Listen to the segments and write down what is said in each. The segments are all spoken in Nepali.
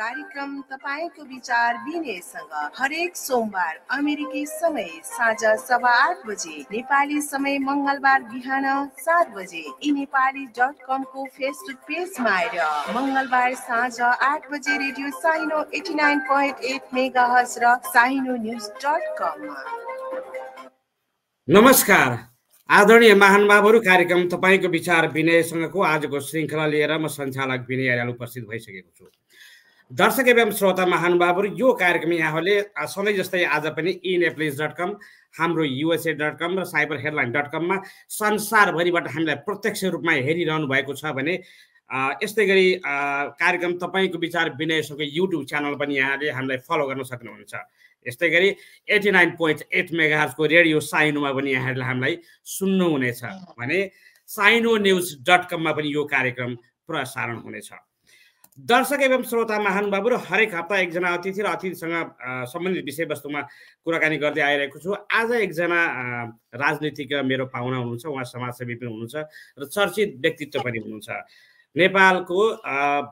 कार्यक्रम तपाईँको विचार विनयसँग हरेक सोमबार अमेरिकी समय साँझ सवा आठ बजे नेपाली समय मङ्गलबार बिहान सात बजे यी नेपाली डट कमको फेसबुक पेजमा आएर मङ्गलबार साँझ आठ बजे radio Saino eighty nine point eight mega र साइनो न्युज डट कममा नमस्कार। आदरणीय महानुभावहरू कार्यक्रम तपाईँको विचार विनयसँगको आजको श्रृङ्खला लिएर म सञ्चालक विनय आर्याल उपस्थित भइसकेको छु। दर्शक एवं श्रोता महानुभावहरू यो कार्यक्रम यहाँहरूले सधैँ जस्तै आज पनि इ नेप्लिस डट कम हाम्रो युएसए डट कम र साइबर हेडलाइन डट कममा संसारभरिबाट हामीलाई प्रत्यक्ष रूपमा हेरिरहनु भएको छ भने यस्तै गरी कार्यक्रम तपाईँको विचार विनयसँगको युट्युब च्यानल पनि यहाँले हामीलाई फलो गर्न सक्नुहुन्छ। यस्तै गरी एटी नाइन पोइन्ट एट मेगाहरूको रेडियो साइनोमा पनि यहाँहरूले हामीलाई सुन्नुहुनेछ। भने साइनो न्युज डट कममा पनि यो कार्यक्रम प्रसारण हुनेछ। दर्शक एवं श्रोता महानुभाव र हरेक हप्ता एकजना अतिथि र अतिथिसँग सम्बन्धित विषयवस्तुमा कुराकानी गर्दै आइरहेको छु। आज एकजना राजनीतिक मेरो पाहुना हुनुहुन्छ उहाँ समाजसेवी पनि हुनुहुन्छ र चर्चित व्यक्तित्व पनि हुनुहुन्छ। नेपालको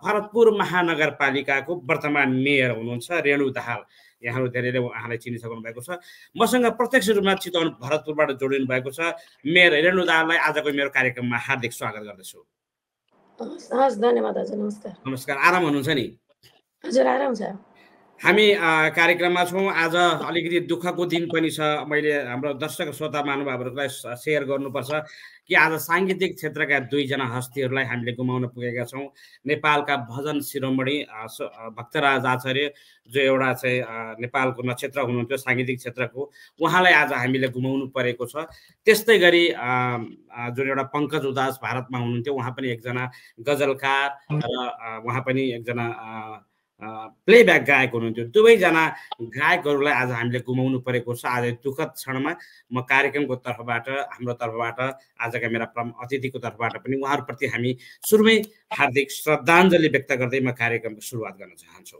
भरतपुर महानगरपालिकाको वर्तमान मेयर हुनुहुन्छ रेणु दाहाल। यहाँहरू धेरैले उहाँलाई चिनिसक्नु भएको छ। मसँग प्रत्यक्ष रूपमा चितवन भरतपुरबाट जोडिनु भएको छ। मेयर रेणु दाललाई आजको मेरो कार्यक्रममा हार्दिक स्वागत गर्दछु। धन्यवाद हजुर नमस्कार। नमस्कार आराम हुनुहुन्छ नि? हजुर आराम छ। हामी कार्यक्रममा छौँ। आज अलिकति दुःखको दिन पनि छ। मैले हाम्रो दर्शक श्रोता महानुभावहरूलाई सेयर गर्नुपर्छ कि आज साङ्गीतिक क्षेत्रका दुईजना हस्तीहरूलाई हामीले गुमाउन पुगेका छौँ। नेपालका भजन शिरोमणि भक्तराज आचार्य जो एउटा चाहिँ नेपालको नक्षत्र हुनुहुन्थ्यो साङ्गीतिक क्षेत्रको उहाँलाई आज हामीले गुमाउनु परेको छ। त्यस्तै गरी जुन एउटा पङ्कज उदास भारतमा हुनुहुन्थ्यो उहाँ पनि एकजना गजलकार र उहाँ पनि एकजना प्लेब्याक गायक हुनुहुन्थ्यो। दुवैजना गायकहरूलाई आज हामीले गुमाउनु परेको छ। आज दुःखद क्षणमा म कार्यक्रमको तर्फबाट हाम्रो तर्फबाट आजका मेरा अतिथिको तर्फबाट पनि उहाँहरूप्रति हामी सुरुमै हार्दिक श्रद्धाञ्जली व्यक्त गर्दै म कार्यक्रमको सुरुवात गर्न चाहन्छु।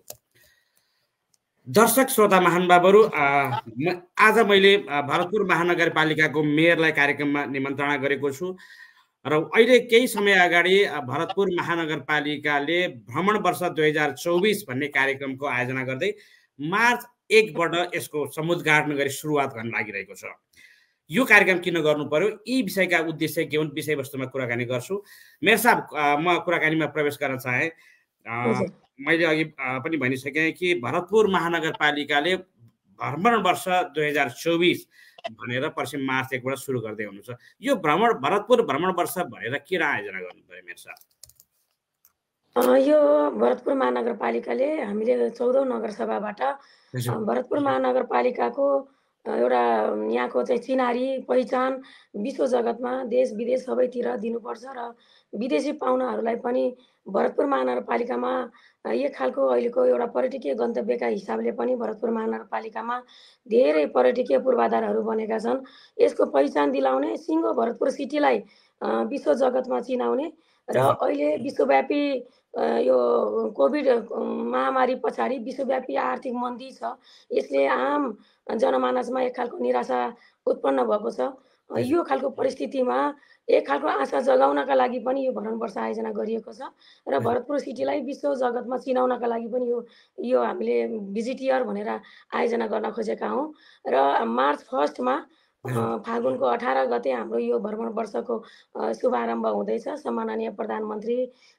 दर्शक श्रोता महानुभावहरू आज मैले भरतपुर महानगरपालिकाको मेयरलाई कार्यक्रममा निमन्त्रणा गरेको छु। र अहिले केही समय अगाडि भरतपुर महानगरपालिकाले भ्रमण वर्ष दुई हजार चौबिस भन्ने कार्यक्रमको आयोजना गर्दै मार्च एकबाट यसको समुद्घाटन गरी सुरुवात गर्न लागिरहेको छ। यो कार्यक्रम किन गर्नु पर्यो? यी विषयका उद्देश्य के हुन्? विषयवस्तुमा कुराकानी गर्छु। मेरो साहब म कुराकानीमा प्रवेश गर्न चाहेँ। मैले अघि पनि भनिसकेँ कि भरतपुर महानगरपालिकाले भ्रमण वर्ष दुई हजार चौबिस भनेर पर्सि मार्च एकबाट सुरु गर्दै हुनुहुन्छ। यो भ्रमण भरतपुर भ्रमण वर्ष भनेर किन आयोजना गर्नु पऱ्यो मेरो साथ यो भरतपुर महानगरपालिकाले हामीले चौधौँ नगरसभाबाट भरतपुर महानगरपालिकाको एउटा यहाँको चाहिँ चिनारी पहिचान विश्व जगतमा देश विदेश सबैतिर दिनुपर्छ र विदेशी पाहुनाहरूलाई पनि भरतपुर महानगरपालिकामा एक खालको अहिलेको एउटा पर्यटकीय गन्तव्यका हिसाबले पनि भरतपुर महानगरपालिकामा धेरै पर्यटकीय पूर्वाधारहरू बनेका छन्। यसको पहिचान दिलाउने सिङ्गो भरतपुर सिटीलाई विश्व जगतमा चिनाउने र अहिले विश्वव्यापी यो कोभिड महामारी पछाडि विश्वव्यापी आर्थिक मन्दी छ। यसले आम जनमानसमा एक खालको निराशा उत्पन्न भएको छ। यो खालको परिस्थितिमा एक खालको आशा जगाउनका लागि पनि यो भ्रमण वर्ष आयोजना गरिएको छ र भरतपुर सिटीलाई विश्व जगतमा चिनाउनका लागि पनि यो यो हामीले भिजिट इयर भनेर आयोजना गर्न खोजेका हौँ र मार्च फर्स्टमा फागुनको अठार गते हाम्रो यो भ्रमण वर्षको शुभारम्भ हुँदैछ। सम्माननीय प्रधानमन्त्री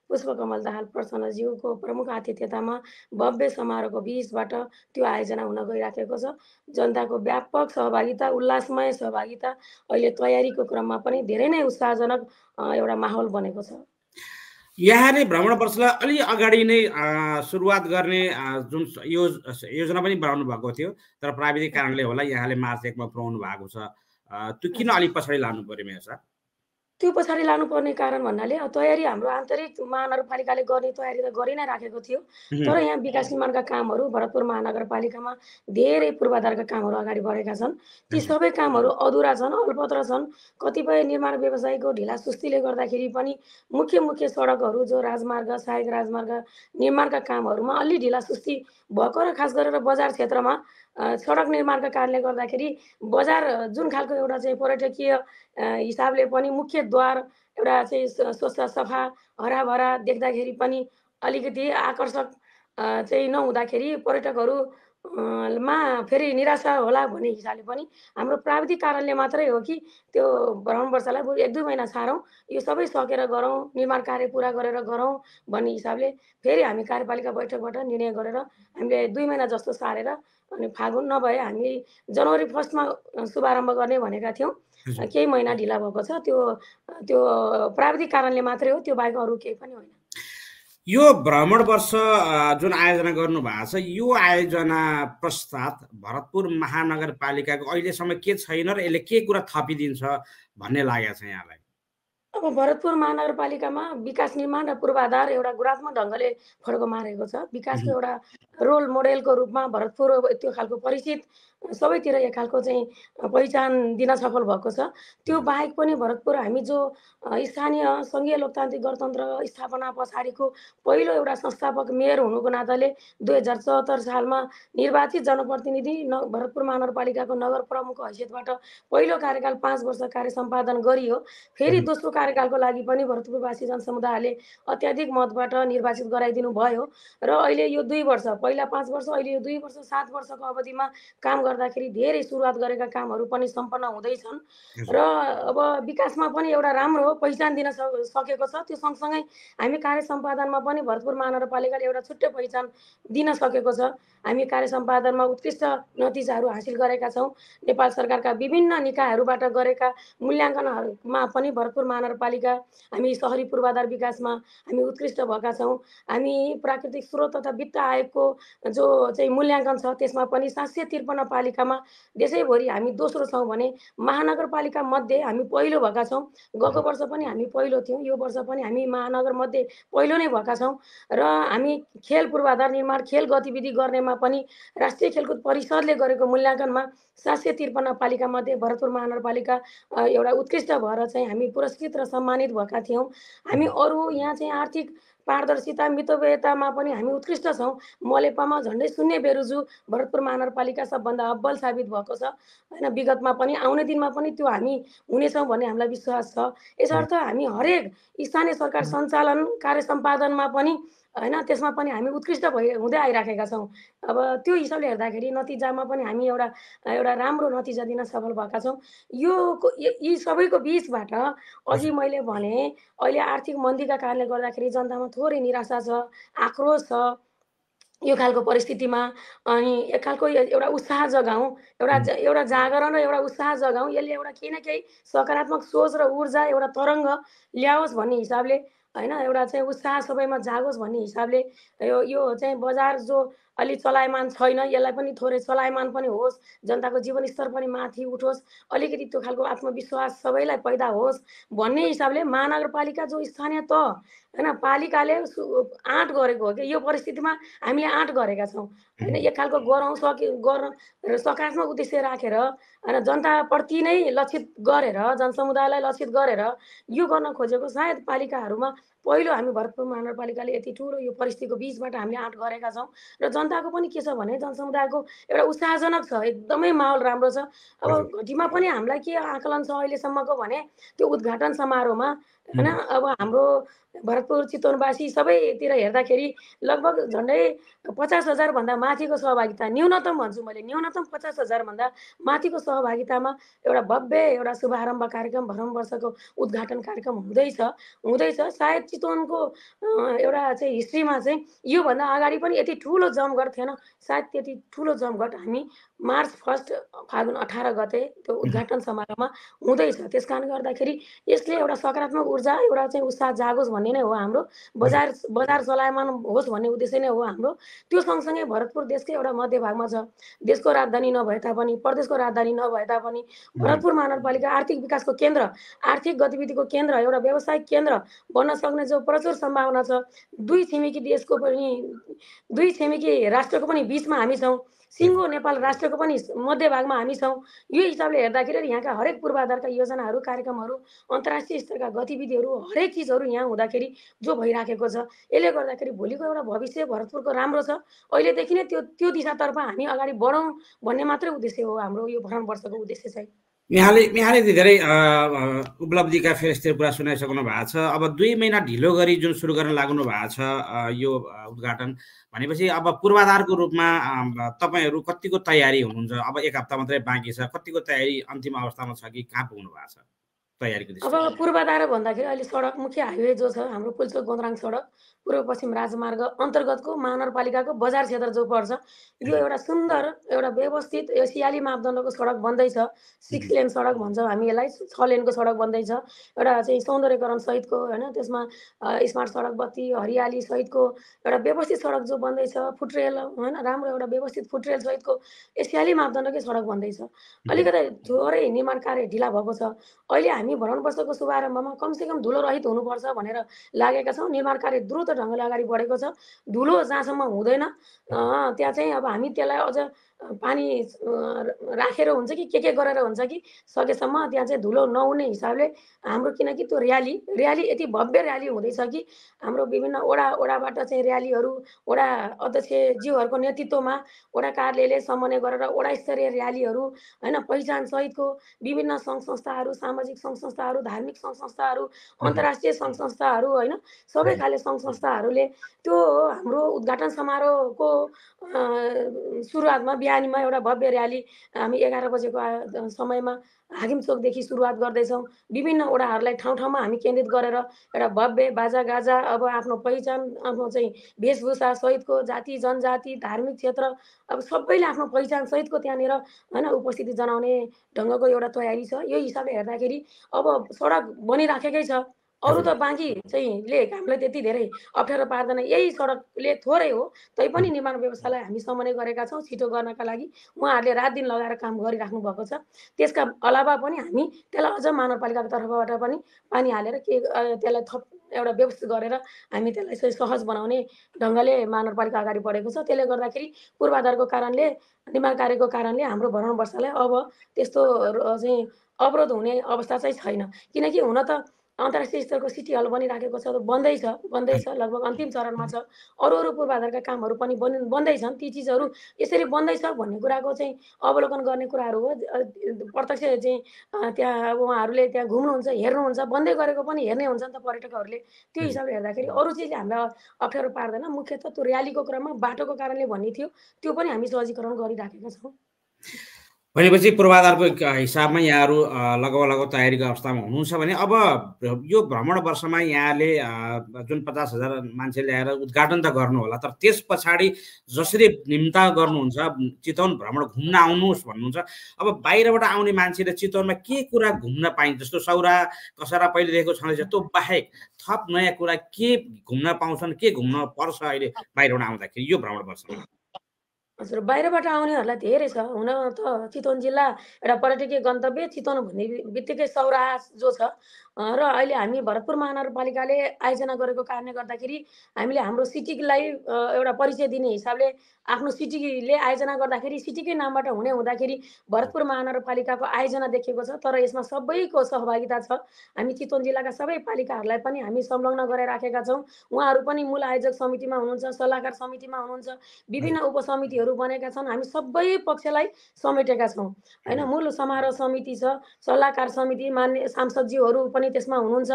पुष्पकमल दाहाल प्रसन्नज्यूको प्रमुख आतिथ्यतामा भव्य समारोहको बिचबाट त्यो आयोजना हुन गइराखेको छ। जनताको व्यापक सहभागिता उल्लासमय सहभागिता अहिले तयारीको क्रममा पनि धेरै नै उत्साहजनक एउटा माहौल बनेको छ। यहाँले भ्रमण वर्षलाई अलि अगाडि नै सुरुवात गर्ने जुन यो योजना पनि बनाउनु भएको थियो तर प्राविधिक कारणले होला यहाँले मार्च एकमा पुऱ्याउनु भएको छ। त्यो किन अलिक पछाडि लानु पर्यो मेरो सर त्यो पछाडि लानुपर्ने कारण भन्नाले तयारी हाम्रो आन्तरिक महानगरपालिकाले गर्ने तयारी त गरि नै राखेको थियो। तर यहाँ विकास निर्माणका कामहरू भरतपुर महानगरपालिकामा धेरै पूर्वाधारका कामहरू अगाडि बढेका छन्। ती सबै कामहरू अधुरा छन् अल्पत्र छन्। कतिपय निर्माण व्यवसायको ढिला सुस्तीले गर्दाखेरि पनि मुख्य मुख्य सडकहरू जो राजमार्ग सहायक राजमार्ग निर्माणका कामहरूमा अलि ढिला सुस्ती भएको र खास गरेर बजार क्षेत्रमा सडक निर्माणका कारणले गर्दाखेरि बजार जुन खालको एउटा चाहिँ पर्यटकीय हिसाबले पनि मुख्य द्वार एउटा चाहिँ स्वच्छ सफा हराभरा देख्दाखेरि पनि अलिकति आकर्षक चाहिँ नहुँदाखेरि पर्यटकहरू मा फेरि निराशा होला भन्ने हिसाबले पनि हाम्रो प्राविधिक कारणले मात्रै हो कि त्यो भ्रमण वर्षलाई बरु एक दुई महिना सारौँ यो सबै सकेर गरौँ निर्माण कार्य पुरा गरेर गरौँ भन्ने हिसाबले फेरि हामी कार्यपालिका बैठकबाट निर्णय गरेर हामीले दुई महिना जस्तो सारेर अनि फागुन नभए हामी जनवरी फर्स्टमा शुभारम्भ गर्ने भनेका थियौँ। केही महिना ढिला भएको छ। त्यो त्यो प्राविधिक कारणले मात्रै हो। त्यो बाहेक अरू केही पनि होइन। यो भ्रमण वर्ष जुन आयोजना गर्नुभएको छ यो आयोजना पश्चात भरतपुर महानगरपालिकाको अहिलेसम्म के छैन र यसले के कुरा थपिदिन्छ भन्ने लागेको छ यहाँलाई? अब भरतपुर महानगरपालिकामा विकास निर्माण र पूर्वाधार एउटा गुणात्मक ढङ्गले फड्को मारेको छ। विकासको एउटा रोल मोडेलको रूपमा भरतपुर त्यो खालको परिचित सबैतिर एक खालको चाहिँ पहिचान दिन सफल भएको छ। त्यो बाहेक पनि भरतपुर हामी जो स्थानीय सङ्घीय लोकतान्त्रिक गणतन्त्र स्थापना पछाडिको पहिलो एउटा संस्थापक मेयर हुनुको नाताले दुई हजार चौहत्तर सालमा निर्वाचित जनप्रतिनिधि न भरतपुर महानगरपालिकाको नगर प्रमुखको हैसियतबाट पहिलो कार्यकाल पाँच वर्ष कार्य सम्पादन गरियो। फेरि दोस्रो कार्यकालको लागि पनि भरतपुरवासी जनसमुदायले अत्याधिक मतबाट निर्वाचित गराइदिनु भयो र अहिले यो दुई वर्ष पहिला पाँच वर्ष अहिले यो दुई वर्ष सात वर्षको अवधिमा काम गर्दाखेरि धेरै सुरुवात गरेका कामहरू पनि सम्पन्न हुँदैछन्। र अब विकासमा पनि एउटा राम्रो पहिचान दिन सकेको छ। त्यो सँगसँगै हामी कार्य सम्पादनमा पनि भरतपुर महानगरपालिकाले एउटा छुट्टै पहिचान दिन सकेको छ। हामी कार्य सम्पादनमा उत्कृष्ट नतिजाहरू हासिल गरेका छौँ। नेपाल सरकारका विभिन्न निकायहरूबाट गरेका मूल्याङ्कनहरूमा पनि भरतपुर महानगरपालिका हामी सहरी पूर्वाधार विकासमा हामी उत्कृष्ट भएका छौँ। हामी प्राकृतिक स्रोत तथा वित्त आयोगको जो चाहिँ मूल्याङ्कन छ त्यसमा पनि सात सय त्रिपन्न पालिकामा देशैभरि हामी दोस्रो छौँ भने महानगरपालिका मध्ये हामी पहिलो भएका छौँ। गएको वर्ष पनि हामी पहिलो थियौँ यो वर्ष पनि हामी महानगरमध्ये पहिलो नै भएका छौँ र हामी खेल पूर्वाधार निर्माण खेल गतिविधि गर्नेमा पनि राष्ट्रिय खेलकुद परिषदले गरेको मूल्याङ्कनमा सात सय त्रिपन्न पालिकामध्ये भरतपुर महानगरपालिका एउटा उत्कृष्ट भएर चाहिँ हामी पुरस्कृत र सम्मानित भएका थियौँ। हामी अरू यहाँ चाहिँ आर्थिक पारदर्शिता मितव्ययतामा पनि हामी उत्कृष्ट छौँ। मलेपामा झन्डै शून्य बेरुजु भरतपुर महानगरपालिका सबभन्दा अब्बल साबित भएको छ। होइन विगतमा पनि आउने दिनमा पनि त्यो हामी हुनेछौँ भन्ने हामीलाई विश्वास छ। यसर्थ हामी हरेक स्थानीय सरकार सञ्चालन कार्य सम्पादनमा पनि होइन त्यसमा पनि हामी उत्कृष्ट भइ हुँदै आइराखेका छौँ। अब त्यो हिसाबले हेर्दाखेरि नतिजामा पनि हामी एउटा एउटा राम्रो नतिजा दिन सफल भएका छौँ। यो यी सबैको बिचबाट अघि मैले भने अहिले आर्थिक मन्दीका कारणले गर्दाखेरि जनतामा थोरै निराशा छ आक्रोश छ। यो खालको परिस्थितिमा अनि एक खालको एउटा उत्साह जगाउँ एउटा एउटा जागरण र एउटा उत्साह जगाउँ यसले एउटा केही न केही सकारात्मक सोच र ऊर्जा एउटा तरङ्ग ल्याओस् भन्ने हिसाबले होइन एउटा चाहिँ उत्साह सबैमा जागोस् भन्ने हिसाबले यो यो चाहिँ बजार जो अलि चलायमान छैन यसलाई पनि थोरै चलायमान पनि होस् जनताको जीवनस्तर पनि माथि उठोस् अलिकति त्यो खालको आत्मविश्वास सबैलाई पैदा होस् भन्ने हिसाबले महानगरपालिका जो स्थानीय त होइन पालिकाले आँट गरेको हो कि यो परिस्थितिमा हामीले आँट गरेका छौँ। होइन एक खालको गरौँ सकि गर सकारात्मक उद्देश्य राखेर होइन जनताप्रति नै लक्षित गरेर जनसमुदायलाई लक्षित गरेर यो गर्न खोजेको सायद पालिकाहरूमा पहिलो हामी भरतपुर महानगरपालिकाले यति ठुलो यो परिस्थितिको बिचबाट हामीले आँट गरेका छौँ। र जनताको पनि के छ भने जनसमुदायको एउटा उत्साहजनक छ एकदमै माहौल राम्रो छ। अब घटीमा पनि हामीलाई के आकलन छ अहिलेसम्मको भने त्यो उद्घाटन समारोहमा होइन? अब हाम्रो भरतपुर चितवनवासी सबैतिर हेर्दाखेरि लगभग झन्डै पचास हजारभन्दा माथिको सहभागिता न्यूनतम भन्छु मैले न्यूनतम पचास हजारभन्दा माथिको सहभागितामा एउटा भव्य एउटा शुभारम्भ कार्यक्रम भ्रमण वर्षको उद्घाटन कार्यक्रम हुँदैछ। हुँदैछ सायद चितवनको एउटा चाहिँ हिस्ट्रीमा चाहिँ योभन्दा अगाडि पनि यति ठुलो जमघट थिएन। सायद त्यति ठुलो जमघट हामी मार्च फर्स्ट फागुन अठार गते त्यो उद्घाटन समारोहमा हुँदैछ। त्यस कारणले गर्दाखेरि यसले एउटा सकारात्मक ऊर्जा एउटा चाहिँ उत्साह जागोस् भन्ने नै हो हाम्रो। बजार बजार चलायमान होस् भन्ने उद्देश्य नै हो हाम्रो। त्यो सँगसँगै भरतपुर देशकै एउटा मध्यभागमा छ। देशको राजधानी नभए तापनि प्रदेशको राजधानी नभए तापनि भरतपुर महानगरपालिका आर्थिक विकासको केन्द्र आर्थिक गतिविधिको केन्द्र एउटा व्यावसायिक केन्द्र बन्न सक्ने जो प्रचुर सम्भावना छ। दुई छिमेकी देशको पनि दुई छिमेकी राष्ट्रको पनि बिचमा हामी छौँ सिङ्गो नेपाल राष्ट्रको पनि मध्यभागमा हामी छौँ। यो हिसाबले हेर्दाखेरि यहाँका हरेक पूर्वाधारका योजनाहरू कार्यक्रमहरू अन्तर्राष्ट्रिय स्तरका गतिविधिहरू हरेक चिजहरू यहाँ हुँदाखेरि जो भइराखेको छ यसले गर्दाखेरि भोलिको एउटा भविष्य भरतपुरको राम्रो छ। अहिलेदेखि नै त्यो त्यो दिशातर्फ हामी अगाडि बढौँ भन्ने मात्रै उद्देश्य हो हाम्रो यो भ्रमण वर्षको उद्देश्य चाहिँ। यहाँले यहाँले धेरै उपलब्धिका फेरेस्तिर कुरा सुनाइसक्नु भएको छ। अब दुई महिना ढिलो गरी जुन सुरु गर्न लाग्नु भएको छ यो उद्घाटन भनेपछि अब पूर्वाधारको रूपमा तपाईँहरू कतिको तयारी हुनुहुन्छ? अब एक हप्ता मात्रै बाँकी छ। कतिको तयारी अन्तिम अवस्थामा छ कि कहाँ पुग्नु भएको छ? तयारीको अब पूर्वाधार भन्दाखेरि अहिले सडक मुख्य हाइवे जो छ हाम्रो पुल्चोक गोन्द्राङ सडक। पूर्व पश्चिम राजमार्ग अन्तर्गतको महानगरपालिकाको बजार क्षेत्र जो पर्छ यो एउटा सुन्दर एउटा व्यवस्थित एसियाली मापदण्डको सडक बन्दैछ। सिक्स लेन सडक भन्छौँ हामी यसलाई छ लेनको सडक बन्दैछ। एउटा चाहिँ सौन्दर्यकरण सहितको होइन त्यसमा स्मार्ट सडक बत्ती हरियाली सहितको एउटा व्यवस्थित सडक जो बन्दैछ फुटरेल होइन राम्रो एउटा व्यवस्थित फुटरेल सहितको एसियाली मापदण्डकै सडक बन्दैछ। अलिकति थोरै निर्माण कार्य ढिला भएको छ। अहिले हामी भ्रमण वर्षको शुभारम्भमा कमसेकम धुलो रहित हुनुपर्छ भनेर लागेका छौँ। निर्माण कार्य द्रुत ढङ्गले अगाडि बढेको छ। धुलो जहाँसम्म हुँदैन। त्यहाँ चाहिँ अब हामी त्यसलाई अझ पानी राखेर हुन्छ कि के के गरेर हुन्छ कि सकेसम्म त्यहाँ चाहिँ धुलो नहुने हिसाबले हाम्रो किनकि त्यो र्याली र्याली यति भव्य र्याली हुँदैछ कि हाम्रो विभिन्न वडा वडाबाट चाहिँ र्यालीहरू वडा अध्यक्षज्यूहरूको नेतृत्वमा वडा कार्यालयले समन्वय गरेर वडा स्तरीय र्यालीहरू होइन पहिचान सहितको विभिन्न सङ्घ संस्थाहरू सामाजिक सङ्घ संस्थाहरू धार्मिक सङ्घ संस्थाहरू अन्तर्राष्ट्रिय सङ्घ संस्थाहरू होइन सबै खाले सङ्घ संस्थाहरूले त्यो हाम्रो उद्घाटन समारोहको सुरुवातमा बिहानीमा एउटा भव्य र्याली हामी एघार बजेको समयमा हाकिम चोकदेखि सुरुवात गर्दैछौँ। विभिन्न ओडाहरूलाई ठाउँ ठाउँमा हामी केन्द्रित गरेर एउटा भव्य बाजागाजा अब आफ्नो पहिचान आफ्नो चाहिँ वेशभूषा सहितको जाति जनजाति धार्मिक क्षेत्र अब सबैले आफ्नो पहिचान सहितको त्यहाँनिर होइन उपस्थिति जनाउने ढङ्गको एउटा तयारी छ। यो हिसाबले हेर्दाखेरि अब सडक बनिराखेकै छ। अरू त बाँकी चाहिँ ले हामीलाई त्यति धेरै अप्ठ्यारो पार्दैन। यही सडकले थोरै हो तैपनि निर्माण व्यवस्थालाई हामी समन्वय गरेका छौँ छिटो गर्नका लागि। उहाँहरूले रात दिन लगाएर काम गरिराख्नु भएको छ। त्यसका अलावा पनि हामी त्यसलाई अझ महानगरपालिकाको तर्फबाट पनि पानी हालेर के त्यसलाई थप एउटा व्यवस्थित गरेर हामी त्यसलाई सहज बनाउने ढङ्गले महानगरपालिका अगाडि बढेको छ। त्यसले गर्दाखेरि पूर्वाधारको कारणले निर्माण कार्यको कारणले हाम्रो भ्रमण वर्षलाई अब त्यस्तो चाहिँ अवरोध हुने अवस्था चाहिँ छैन। किनकि हुन त अन्तर्राष्ट्रिय स्तरको सिटी हल बनिराखेको छ बन्दैछ बन्दैछ लगभग अन्तिम चरणमा छ। अरू अरू पूर्वाधारका कामहरू पनि बन् बन्दैछन् ती चिजहरू यसरी बन्दैछ भन्ने कुराको चाहिँ अवलोकन गर्ने कुराहरू हो। प्रत्यक्ष चाहिँ त्यहाँ उहाँहरूले त्यहाँ घुम्नुहुन्छ हेर्नुहुन्छ बन्दै गरेको पनि हेर्ने हुन्छ नि त पर्यटकहरूले। त्यो हिसाबले हेर्दाखेरि अरू चिजले हामीलाई अप्ठ्यारो पार्दैन। मुख्यतः त्यो र्यालीको क्रममा बाटोको कारणले भन्ने थियो। त्यो पनि हामी सहजीकरण गरिराखेका छौँ। भनेपछि पूर्वाधारको हिसाबमा यहाँहरू लगभग लगभग तयारीको अवस्थामा हुनुहुन्छ भने अब यो भ्रमण वर्षमा यहाँले जुन पचास हजार मान्छे ल्याएर उद्घाटन त गर्नु होला तर त्यस पछाडि जसरी निम्ता गर्नुहुन्छ चितवन भ्रमण घुम्न आउनुहोस् भन्नुहुन्छ अब बाहिरबाट आउने मान्छेले चितवनमा के कुरा घुम्न पाइन्छ? जस्तो सौरा कसरा पहिलेदेखिको छँदैछ त्यो बाहेक थप नयाँ कुरा के घुम्न पाउँछन् के घुम्न पर्छ अहिले बाहिरबाट आउँदाखेरि यो भ्रमण वर्षमा? हजुर बाहिरबाट आउनेहरूलाई धेरै छ। हुन त चितवन जिल्ला एउटा पर्यटकीय गन्तव्य चितवन भन्ने बित्तिकै सौराहा जो छ र अहिले हामी भरतपुर महानगरपालिकाले आयोजना गरेको कारणले गर्दाखेरि हामीले हाम्रो सिटीलाई एउटा परिचय दिने हिसाबले आफ्नो सिटीले आयोजना गर्दाखेरि सिटीकै नामबाट हुने हुँदाखेरि भरतपुर महानगरपालिकाको आयोजना देखिएको छ तर यसमा सबैको सहभागिता छ। हामी चितवन जिल्लाका सबै पालिकाहरूलाई पनि हामी संलग्न गराइराखेका छौँ। उहाँहरू पनि मूल आयोजक समितिमा हुनुहुन्छ सल्लाहकार समितिमा हुनुहुन्छ विभिन्न उपसमितिहरू बनेका छन्। हामी सबै पक्षलाई समेटेका छौँ। होइन मूल समारोह समिति छ सल्लाहकार समिति मान्य सांसदज्यूहरू पनि पनि त्यसमा हुनुहुन्छ।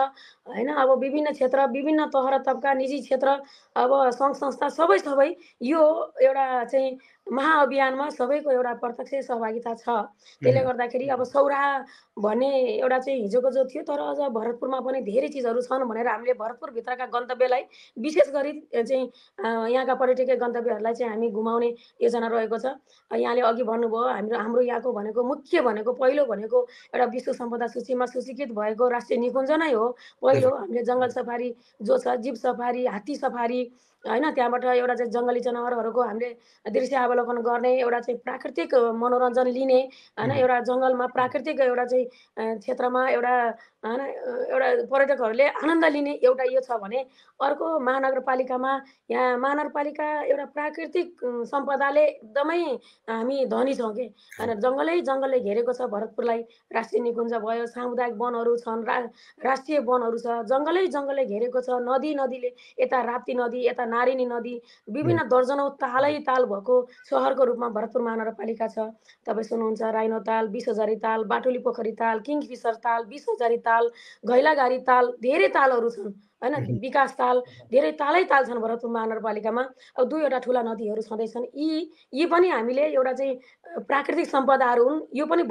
होइन अब विभिन्न क्षेत्र विभिन्न तह र तबका निजी क्षेत्र अब सङ्घ संस्था सबै सबै यो एउटा चाहिँ महाअभियानमा सबैको एउटा प्रत्यक्ष सहभागिता छ। त्यसले गर्दाखेरि अब सौराहा भन्ने एउटा चाहिँ हिजोको जो थियो तर अझ भरतपुरमा पनि धेरै चिजहरू छन् भनेर हामीले भरतपुरभित्रका गन्तव्यलाई विशेष गरी चाहिँ यहाँका पर्यटकीय गन्तव्यहरूलाई चाहिँ हामी घुमाउने योजना रहेको छ। यहाँले अघि भन्नुभयो हाम्रो हाम्रो यहाँको भनेको मुख्य भनेको पहिलो भनेको एउटा विश्व सम्पदा सूचीमा सूचीकृत भएको राष्ट्रिय निकुञ्ज नै हो। पहिलो हामीले जङ्गल सफारी जो छ जीव सफारी हात्ती सफारी होइन त्यहाँबाट एउटा चाहिँ जङ्गली जनावरहरूको हामीले दृश्य अवलोकन गर्ने एउटा चाहिँ प्राकृतिक मनोरञ्जन लिने होइन एउटा जङ्गलमा प्राकृतिक एउटा चाहिँ क्षेत्रमा एउटा एउटा पर्यटकहरूले आनन्द लिने एउटा यो छ भने अर्को महानगरपालिकामा यहाँ महानगरपालिका एउटा प्राकृतिक सम्पदाले एकदमै हामी धनी छौँ कि? होइन जङ्गलै जङ्गलले घेरेको छ भरतपुरलाई। राष्ट्रिय निकुञ्ज भयो सामुदायिक वनहरू छन् रा राष्ट्रिय वनहरू छ जङ्गलै जङ्गलले घेरेको छ नदी नदीले यता राप्ती नदी यता नारिनी नदी विभिन्न दर्जनौ तालै ताल भएको सहरको रूपमा भरतपुर महानगरपालिका छ। तपाईँ सुन्नुहुन्छ राइनो ताल बिस हजारी ताल बाटुली पोखरी ताल किङफिसर ताल बिस हजारी ताल घैलागारी ताल धेरै तालहरू छन् होइन। विकास ताल धेरै तालै ताल छन् भरतपुर महानगरपालिकामा। अब दुईवटा ठुला नदीहरू छँदैछन्। यी यी पनि हामीले एउटा चाहिँ प्राकृतिक सम्पदाहरू हुन्। यो पनि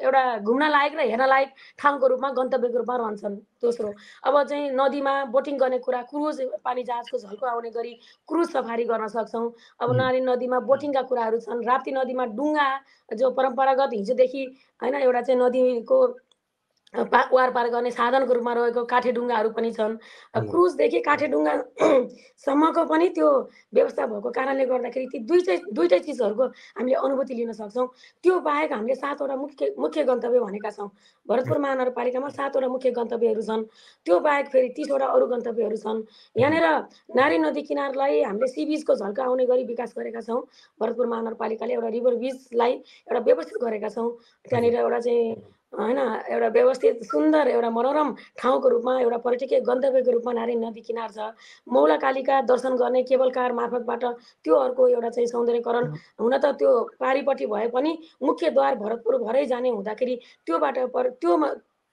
एउटा घुम्न लायक र हेर्न लायक ठाउँको रूपमा गन्तव्यको रूपमा रहन्छन्। दोस्रो अब चाहिँ नदीमा बोटिङ गर्ने कुरा क्रुज पानी जहाजको झल्को आउने गरी क्रुज सफारी गर्न सक्छौँ। अब। नारी नदीमा बोटिङका कुराहरू छन्। राप्ती नदीमा डुङ्गा जो परम्परागत हिजोदेखि होइन एउटा चाहिँ नदीको पा वारपार गर्ने साधनको रूपमा रहेको काठे डुङ्गाहरू पनि छन्। क्रुजदेखि काठे डुङ्गा सम्मको पनि त्यो व्यवस्था भएको कारणले गर्दाखेरि ती दुइटै दुइटै चिजहरूको हामीले अनुभूति लिन सक्छौँ। त्यो बाहेक हामीले सातवटा मुख्य मुख्य गन्तव्य भनेका छौँ। भरतपुर महानगरपालिकामा सातवटा मुख्य गन्तव्यहरू छन्। त्यो बाहेक फेरि तिसवटा अरू गन्तव्यहरू छन्। यहाँनिर नारी नदी किनारलाई हामीले सी बिचको झल्का आउने गरी विकास गरेका छौँ। भरतपुर महानगरपालिकाले एउटा रिभर बिचलाई एउटा व्यवस्थित गरेका छौँ। त्यहाँनिर एउटा चाहिँ होइन एउटा व्यवस्थित सुन्दर एउटा मनोरम ठाउँको रूपमा एउटा पर्यटकीय गन्तव्यको रूपमा नारी नदी किनार छ। मौला कालिका दर्शन गर्ने केबल कार मार्फतबाट त्यो अर्को एउटा चाहिँ सौन्दर्यकरण हुन त त्यो पारिपट्टि भए पनि मुख्य द्वार भरतपुर भरै जाने हुँदाखेरि त्यो बाटो पर त्यो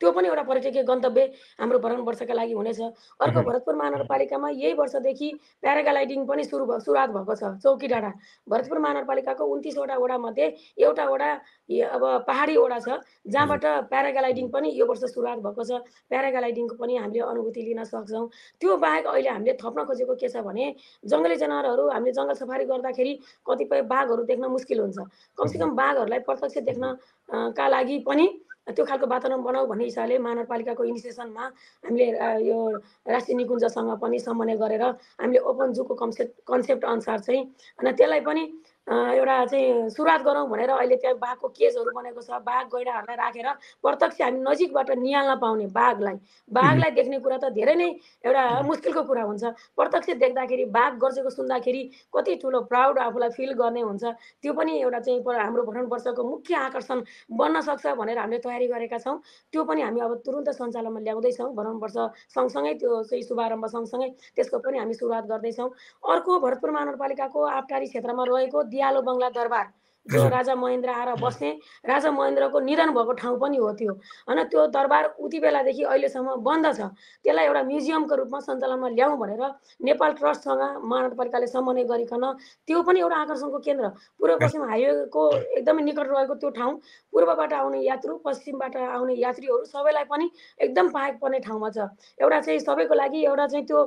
त्यो पनि एउटा पर्यटकीय गन्तव्य हाम्रो भरण वर्षका लागि हुनेछ। अर्को। भरतपुर महानगरपालिकामा यही वर्षदेखि प्याराग्लाइडिङ पनि सुरु भ सुरुवात भएको छ। चौकी डाँडा भरतपुर महानगरपालिकाको उन्तिसवटा वडामध्ये एउटा वडा अब पहाडी वडा छ जहाँबाट प्याराग्लाइडिङ पनि यो वर्ष सुरुवात भएको छ। प्याराग्लाइडिङको पनि हामीले अनुभूति लिन सक्छौँ। त्यो बाहेक अहिले हामीले थप्न खोजेको के छ भने जङ्गली जनावरहरू हामीले जङ्गल सफारी गर्दाखेरि कतिपय बाघहरू देख्न मुस्किल हुन्छ। कमसेकम बाघहरूलाई प्रत्यक्ष देख्न अ, का लागि पनि त्यो खालको वातावरण बनाऊ भन्ने हिसाबले महानगरपालिकाको इनिसिएसनमा हामीले यो राष्ट्रिय निकुञ्जसँग पनि समन्वय गरेर हामीले ओपन जूको कन्सेप्ट कन्सेप्ट अनुसार चाहिँ अनि त्यसलाई पनि एउटा चाहिँ सुरुवात गरौँ भनेर अहिले त्यहाँ बाघको केजहरू बनेको छ। बाघ गैँडाहरूलाई राखेर प्रत्यक्ष हामी नजिकबाट निहाल्न पाउने बाघलाई। बाघलाई देख्ने कुरा त धेरै नै एउटा मुस्किलको कुरा हुन्छ। प्रत्यक्ष देख्दाखेरि बाघ गर्जेको सुन्दाखेरि कति ठुलो प्राउड आफूलाई फिल गर्ने हुन्छ। त्यो पनि एउटा चाहिँ हाम्रो भरण वर्षको मुख्य आकर्षण बन्न सक्छ भनेर हामीले तयारी गरेका छौँ। त्यो पनि हामी अब तुरुन्त सञ्चालनमा ल्याउँदैछौँ। भरण वर्ष सँगसँगै त्यो चाहिँ शुभारम्भ सँगसँगै त्यसको पनि हामी सुरुवात गर्दैछौँ। अर्को भरतपुर महानगरपालिकाको आबटारी क्षेत्रमा रहेको दियालो बङ्गला दरबार जो। राजा महेन्द्र आएर बस्ने राजा महेन्द्रको निधन भएको ठाउँ पनि हो त्यो। होइन त्यो दरबार उति बेलादेखि अहिलेसम्म बन्द छ। त्यसलाई एउटा म्युजियमको रूपमा सञ्चालनमा ल्याउँ भनेर नेपाल ट्रस्टसँग महानगरपालिकाले समन्वय गरिकन त्यो पनि एउटा आकर्षणको केन्द्र। पूर्व पश्चिम हाइवेको एकदमै निकट रहेको त्यो ठाउँ पूर्वबाट आउने यात्रु पश्चिमबाट आउने यात्रीहरू सबैलाई पनि एकदम पाएक पर्ने ठाउँमा छ। एउटा चाहिँ सबैको लागि एउटा चाहिँ त्यो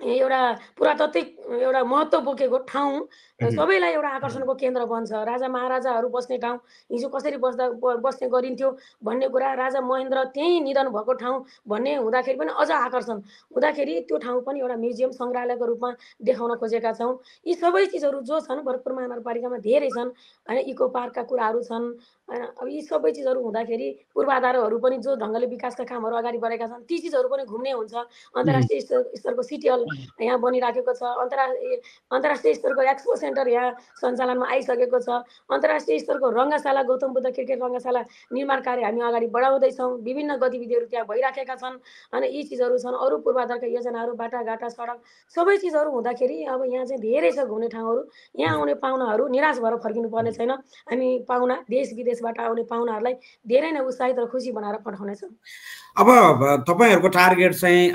एउटा पुरातात्विक एउटा महत्त्व बोकेको ठाउँ। सबैलाई एउटा आकर्षणको केन्द्र बन्छ। राजा महाराजाहरू बस्ने ठाउँ हिजो कसरी बस्दा बस्ने गरिन्थ्यो भन्ने कुरा राजा महेन्द्र त्यहीँ निधन भएको ठाउँ भन्ने हुँदाखेरि पनि अझ आकर्षण हुँदाखेरि त्यो ठाउँ पनि एउटा म्युजियम सङ्ग्रहालयको रूपमा देखाउन खोजेका छौँ। यी सबै चिजहरू जो छन् भरतपुर महानगरपालिकामा धेरै छन् होइन इको पार्कका कुराहरू छन् होइन अब यी सबै चिजहरू हुँदाखेरि पूर्वाधारहरू पनि जो ढङ्गले विकासका कामहरू अगाडि बढेका छन् ती चिजहरू पनि घुम्ने हुन्छ। अन्तर्राष्ट्रिय स्तर स्तरको सिटी हल यहाँ बनिराखेको छ। अन्तर्राष्ट्रिय अन्तर्राष्ट्रिय स्तरको एक्सपो सेन्टर यहाँ सञ्चालनमा आइसकेको छ। अन्तर्राष्ट्रिय स्तरको रङ्गशाला गौतम बुद्ध क्रिकेट रङ्गशाला निर्माण कार्य हामी अगाडि बढाउँदैछौँ। विभिन्न गतिविधिहरू त्यहाँ भइराखेका छन्। अनि यी चिजहरू छन् अरू पूर्वाधारका योजनाहरू बाटाघाटा सडक सबै चिजहरू हुँदाखेरि अब यहाँ चाहिँ धेरै छ घुम्ने ठाउँहरू। यहाँ आउने पाहुनाहरू निराश भएर फर्किनु पर्ने छैन। हामी पाहुना देश विदेशबाट आउने पाहुनाहरूलाई धेरै नै उत्साहित र खुसी बनाएर पठाउनेछौँ। अब तपाईँहरूको टार्गेट चाहिँ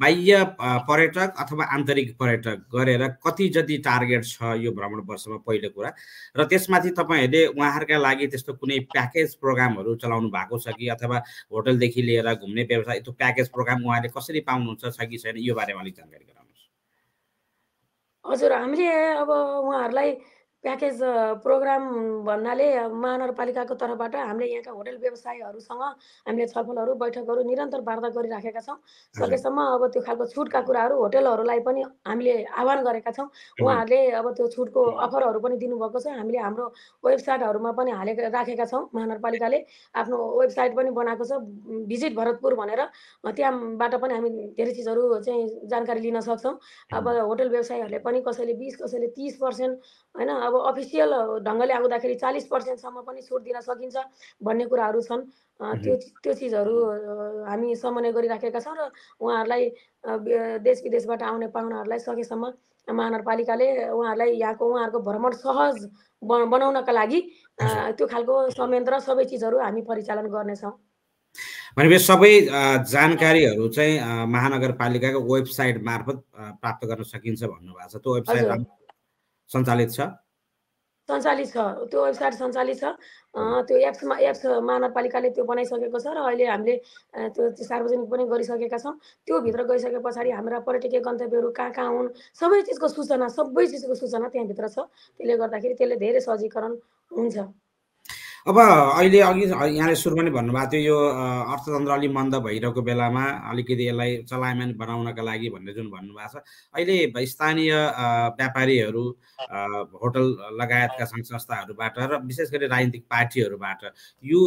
बाह्य पर्यटक अथवा आन्तरिक पर्यटक गरेर कति जति टार्गेट छ यो भ्रमण वर्षमा पहिलो कुरा? र त्यसमाथि तपाईँहरूले उहाँहरूका लागि त्यस्तो कुनै प्याकेज प्रोग्रामहरू चलाउनु भएको छ कि? अथवा होटलदेखि लिएर घुम्ने व्यवसाय त्यो प्याकेज प्रोग्राम उहाँले कसरी पाउनुहुन्छ छ कि छैन? यो बारेमा अलिक जानकारी गराउनुहोस्। हजुर हामीले अब उहाँहरूलाई प्याकेज प्रोग्राम भन्नाले महानगरपालिकाको तर्फबाट हामीले यहाँका होटल व्यवसायीहरूसँग हामीले छलफलहरू बैठकहरू निरन्तर वार्ता गरिराखेका छौँ। सकेसम्म अब त्यो खालको छुटका कुराहरू होटलहरूलाई पनि हामीले आह्वान गरेका छौँ। उहाँहरूले अब त्यो छुटको अफरहरू पनि दिनुभएको छ। हामीले हाम्रो वेबसाइटहरूमा पनि हालेका राखेका छौँ महानगरपालिकाले आफ्नो वेबसाइट पनि बनाएको छ भिजिट भरतपुर भनेर। त्यहाँबाट पनि हामी धेरै चिजहरू चाहिँ जानकारी लिन सक्छौँ। अब। होटल व्यवसायीहरूले पनि कसैले बिस कसैले तिस पर्सेन्ट होइन? अब अफिसियल ढङ्गले आउँदाखेरि चालिस पर्सेन्टसम्म पनि छुट दिन सकिन्छ भन्ने कुराहरू छन्। त्यो त्यो चिजहरू हामी समन्वय गरिराखेका छौँ र उहाँहरूलाई देश विदेशबाट आउने पाहुनाहरूलाई सकेसम्म महानगरपालिकाले उहाँहरूलाई यहाँको उहाँहरूको भ्रमण सहज बनाउनका लागि त्यो खालको संयन्त्र सबै चिजहरू हामी परिचालन गर्नेछौँ। भनेपछि सबै जानकारीहरू चाहिँ महानगरपालिकाको वेबसाइट मार्फत प्राप्त गर्न सकिन्छ भन्नुभएको छ। त्यो वेबसाइट सञ्चालित छ? सञ्चालित छ। त्यो वेबसाइट सञ्चालित छ। त्यो एप्समा एप्स महानगरपालिकाले त्यो बनाइसकेको छ र अहिले हामीले त्यो सार्वजनिक पनि गरिसकेका छौँ। त्यो भित्र गइसके पछाडि हाम्रा पर्यटकीय गन्तव्यहरू कहाँ कहाँ हुन् सबै चिजको सूचना सबै चिजको सूचना त्यहाँभित्र छ। त्यसले गर्दाखेरि त्यसले धेरै सजीकरण हुन्छ। अब अहिले अघि यहाँले सुरुमा नै भन्नुभएको थियो यो अर्थतन्त्र अलिक मन्द भइरहेको बेलामा अलिकति यसलाई चलायमान बनाउनका लागि भनेर जुन भन्नुभएको छ। अहिले स्थानीय व्यापारीहरू होटल लगायतका सङ्घ संस्थाहरूबाट र विशेष गरी राजनीतिक पार्टीहरूबाट यो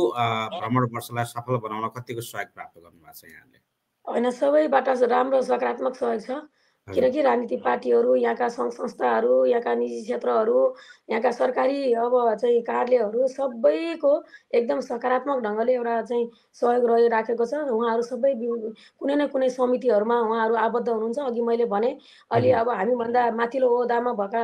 भ्रमण वर्षलाई सफल बनाउन कतिको सहयोग प्राप्त गर्नुभएको छ यहाँले? होइन सबैबाट राम्रो सकारात्मक सहयोग छ। किनकि राजनीतिक पार्टीहरू यहाँका सङ्घ संस्थाहरू यहाँका निजी क्षेत्रहरू यहाँका सरकारी अब चाहिँ कार्यहरू सबैको एकदम सकारात्मक ढङ्गले एउटा चाहिँ सहयोग रहिराखेको छ। उहाँहरू सबै कुनै न कुनै समितिहरूमा उहाँहरू आबद्ध हुनुहुन्छ। अघि मैले भने अहिले अब हामीभन्दा माथिल्लो ओहदामा भएका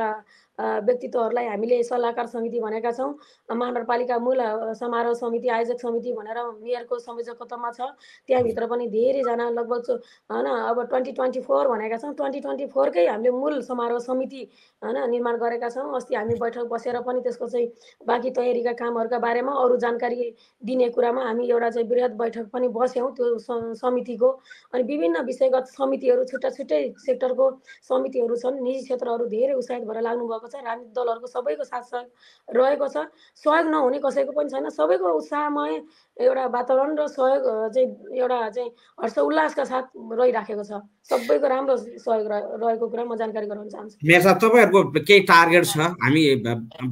व्यक्तित्वहरूलाई हामीले सल्लाहकार समिति भनेका छौँ। महानगरपालिका मूल समारोह समिति आयोजक समिति भनेर मेयरको संयोजकत्वमा छ। त्यहाँभित्र पनि धेरैजना लगभग होइन अब ट्वेन्टी ट्वेन्टी फोर भनेका छौँ। ट्वेन्टी ट्वेन्टी फोरकै हामीले मूल समारोह समिति होइन निर्माण गरेका छौँ। अस्ति हामी बैठक बसेर पनि त्यसको चाहिँ बाँकी तयारीका कामहरूका बारेमा अरू जानकारी दिने कुरामा हामी एउटा चाहिँ वृहत बैठक पनि बस्यौँ त्यो समितिको। अनि विभिन्न विषयगत समितिहरू छुट्टा छुट्टै सेक्टरको समितिहरू छन्। निजी क्षेत्रहरू धेरै उत्साहित भएर लाग्नुभएको छ राजनीतिक दलहरूको सबैको साथ सहयोग रहेको छ। सहयोग नहुने कसैको पनि छैन। सबैको उत्साहमय एउटा वातावरण र सहयोग चाहिँ एउटा चाहिँ हर्ष उल्लासका साथ रहिराखेको छ। सबैको राम्रो सहयोग रहेको कुरा म जानकारी गराउन चाहन्छु। मेरा तपाईँहरूको केही टार्गेट छ? हामी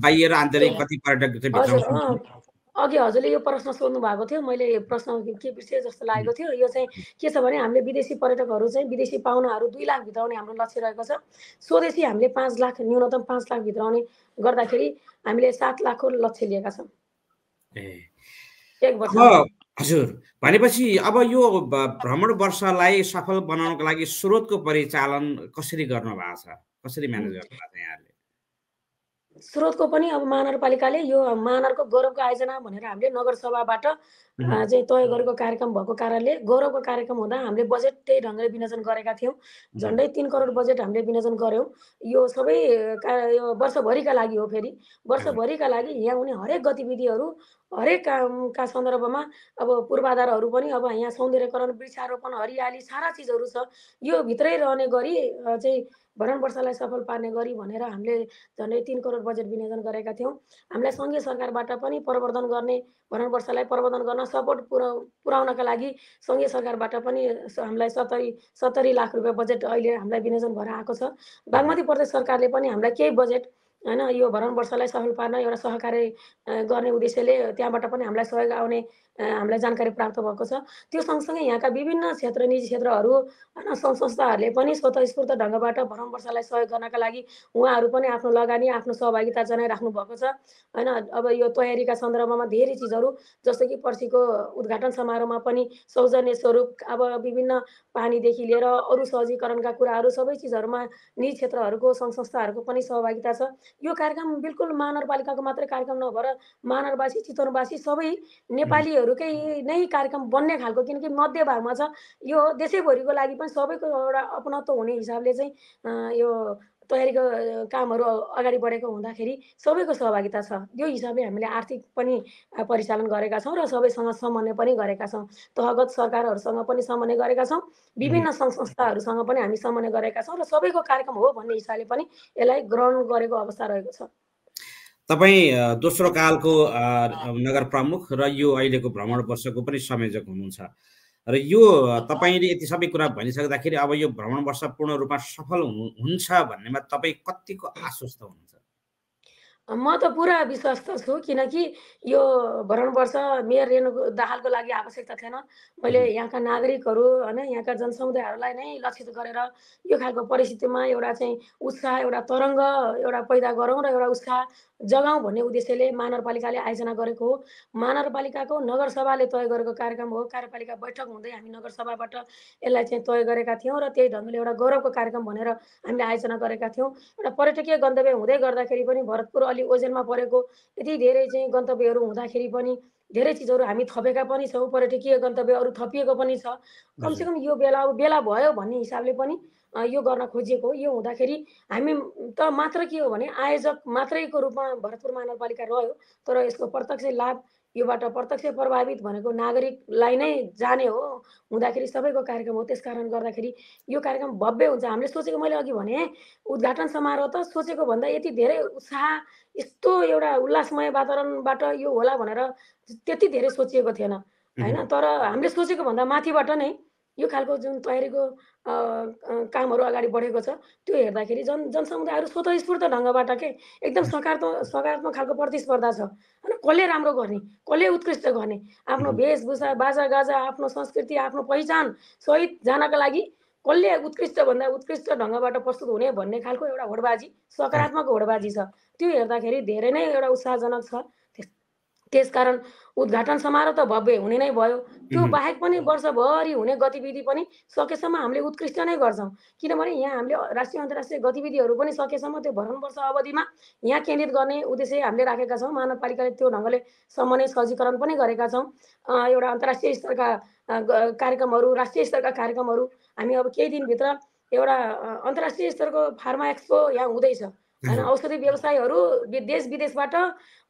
बाहिर आन्तरिक कति पर्यटक अघि हजुरले यो प्रश्न सोध्नु भएको थियो मैले प्रश्न के बिर्सेँ जस्तो लागेको थियो यो चाहिँ के छ भने हामीले विदेशी पर्यटकहरू चाहिँ विदेशी पाहुनाहरू दुई लाख भित्राउने हाम्रो लक्ष्य रहेको छ। स्वदेशी हामीले पाँच लाख न्यूनतम पाँच लाख भित्राउने गर्दाखेरि हामीले सात लाखको लक्ष्य लिएका छौँ। एक वर्ष। हजुर भनेपछि अब यो भ्रमण वर्षलाई सफल बनाउनको लागि स्रोतको परिचालन कसरी गर्नु भएको छ? कसरी म्यानेज गर्नु भएको छ यहाँले स्रोतको पनि अब महानगरपालिकाले यो महानगरको गौरवको आयोजना भनेर हामीले नगरसभाबाट चाहिँ तय गरेको कार्यक्रम भएको कारणले गौरवको कार्यक्रम हुँदा हामीले बजेट त्यही ढङ्गले विनियोजन गरेका थियौँ। झन्डै तिन करोड बजेट हामीले विनियोजन गऱ्यौँ। यो सबै यो वर्षभरिका लागि हो फेरि। वर्षभरिका लागि यहाँ हुने हरेक गतिविधिहरू हरेक कामका सन्दर्भमा अब पूर्वाधारहरू पनि अब यहाँ सौन्दर्यकरण वृक्षारोपण हरियाली सारा चिजहरू छ। यो भित्रै रहने गरी चाहिँ भरण वर्षलाई सफल पार्ने गरी भनेर हामीले झन्डै तिन करोड बजेट विनियोजन गरेका थियौँ। हामीलाई सङ्घीय सरकारबाट पनि प्रवर्धन गर्ने भरण वर्षलाई प्रवर्धन गर्न सपोर्ट पुरा पुर्याउनका लागि सङ्घीय सरकारबाट पनि हामीलाई सत्तरी सत्तरी लाख रुपियाँ बजेट अहिले हामीलाई विनियोजन भएर आएको छ। बागमती प्रदेश सरकारले पनि हामीलाई केही बजेट होइन यो भरण वर्षलाई सफल पार्न एउटा सहकार्य गर्ने उद्देश्यले त्यहाँबाट पनि हामीलाई सहयोग आउने हामीलाई जानकारी प्राप्त भएको छ। त्यो सँगसँगै यहाँका विभिन्न क्षेत्र निजी क्षेत्रहरू होइन सङ्घ संस्थाहरूले पनि स्वतस्फूर्त ढङ्गबाट भरण वर्षलाई सहयोग गर्नका लागि उहाँहरू पनि आफ्नो लगानी आफ्नो सहभागिता जनाइराख्नु भएको छ। होइन अब यो तयारीका सन्दर्भमा धेरै चिजहरू जस्तो कि पर्सिको उद्घाटन समारोहमा पनि सौजन्य स्वरूप अब विभिन्न पानीदेखि लिएर अरू सहजीकरणका कुराहरू सबै चिजहरूमा निजी क्षेत्रहरूको सङ्घ संस्थाहरूको पनि सहभागिता छ। यो कार्यक्रम बिल्कुल महानगरपालिकाको मात्रै कार्यक्रम नभएर महानगरवासी चितवनवासी सबै नेपालीहरू कै नै कार्यक्रम बन्ने खालको किनकि मध्य भागमा छ। यो देशैभरिको लागि पनि सबैको एउटा अपनत्व हुने हिसाबले चाहिँ यो तयारीको कामहरू अगाडि बढेको हुँदाखेरि सबैको सहभागिता छ। यो हिसाबले हामीले आर्थिक पनि परिचालन गरेका छौँ र सबैसँग समन्वय पनि गरेका छौँ। तहगत सरकारहरूसँग पनि समन्वय गरेका छौँ। विभिन्न सङ्घ संस्थाहरूसँग पनि हामी समन्वय गरेका छौँ र सबैको कार्यक्रम हो भन्ने हिसाबले पनि यसलाई ग्रहण गरेको अवस्था रहेको छ। तपाईँ दोस्रो कालको नगर प्रमुख र यो अहिलेको भ्रमण वर्षको पनि संयोजक हुनुहुन्छ। र यो तपाईँले यति सबै कुरा भनिसक्दाखेरि अब यो भ्रमण वर्ष पूर्ण रूपमा सफल हुनु हुन्छ भन्नेमा तपाईँ कतिको आश्वस्त हुनुहुन्छ? म त पुरा विश्वस्त छु किनकि यो भरण वर्ष मेयर रेणुको दाहालको लागि आवश्यकता थिएन। मैले यहाँका नागरिकहरू होइन यहाँका जनसमुदायहरूलाई नै लक्षित गरेर यो खालको परिस्थितिमा एउटा चाहिँ उत्साह एउटा तरङ्ग एउटा पैदा गरौँ र एउटा उत्साह जगाउँ भन्ने उद्देश्यले महानगरपालिकाले आयोजना गरेको हो। महानगरपालिकाको नगरसभाले तय गरेको कार्यक्रम हो। कार्यपालिका बैठक हुँदै हामी नगरसभाबाट यसलाई चाहिँ तय गरेका थियौँ र त्यही ढङ्गले एउटा गौरवको कार्यक्रम भनेर हामीले आयोजना गरेका थियौँ। एउटा पर्यटकीय गन्तव्य हुँदै गर्दाखेरि पनि भरतपुर अलि ओजेलमा परेको। यति धेरै चाहिँ गन्तव्यहरू हुँदाखेरि पनि धेरै चिजहरू हामी थपेका पनि छौँ पर्यटकीय गन्तव्य अरू थपिएको पनि छ। कमसेकम यो बेला बेला भयो भन्ने हिसाबले पनि यो गर्न खोजिएको। यो हुँदाखेरि हामी त मात्र के हो भने आयोजक मात्रैको रूपमा भरतपुर महानगरपालिका रह्यो तर यसको प्रत्यक्ष लाभ योबाट प्रत्यक्ष प्रभावित भनेको नागरिकलाई नै जाने हो। हुँदाखेरि सबैको कार्यक्रम हो। त्यस कारण गर्दाखेरि यो कार्यक्रम भव्य हुन्छ। हामीले सोचेको मैले अघि भने उद्घाटन समारोह त सोचेको भन्दा यति धेरै उत्साह यस्तो एउटा उल्लासमय वातावरणबाट यो होला भनेर त्यति धेरै सोचिएको थिएन। होइन? तर हामीले सोचेको भन्दा माथिबाट नै यो खालको जुन तयारीको कामहरू अगाडि बढेको छ त्यो हेर्दाखेरि जन जनसमुदायहरू स्वतस्फूर्त ढङ्गबाट के एकदम सकारात्मक सकारात्मक खालको प्रतिस्पर्धा छ। होइन कसले राम्रो गर्ने कसले उत्कृष्ट गर्ने आफ्नो वेशभूषा बाजा गाजा आफ्नो संस्कृति आफ्नो पहिचान सहित जानका लागि कसले उत्कृष्ट भन्दा उत्कृष्ट ढङ्गबाट प्रस्तुत हुने भन्ने खालको एउटा होडबाजी सकारात्मक होडबाजी छ। त्यो हेर्दाखेरि धेरै नै एउटा उत्साहजनक छ। त्यसकारण उद्घाटन समारोह त भव्य हुने नै भयो। त्यो बाहेक पनि वर्षभरि हुने गतिविधि पनि सकेसम्म हामीले उत्कृष्ट नै गर्छौँ। किनभने यहाँ हामीले राष्ट्रिय अन्तर्राष्ट्रिय गतिविधिहरू पनि सकेसम्म त्यो भरण वर्ष अवधिमा। यहाँ केन्द्रित गर्ने उद्देश्य हामीले राखेका छौँ। महानगरपालिकाले त्यो ढङ्गले नै सजीकरण पनि गरेका छौँ। एउटा अन्तर्राष्ट्रिय स्तरका कार्यक्रमहरू राष्ट्रिय स्तरका कार्यक्रमहरू हामी अब केही दिनभित्र एउटा अन्तर्राष्ट्रिय स्तरको फार्मा एक्सपो यहाँ हुँदैछ। औषधि व्यवसायहरू देश विदेशबाट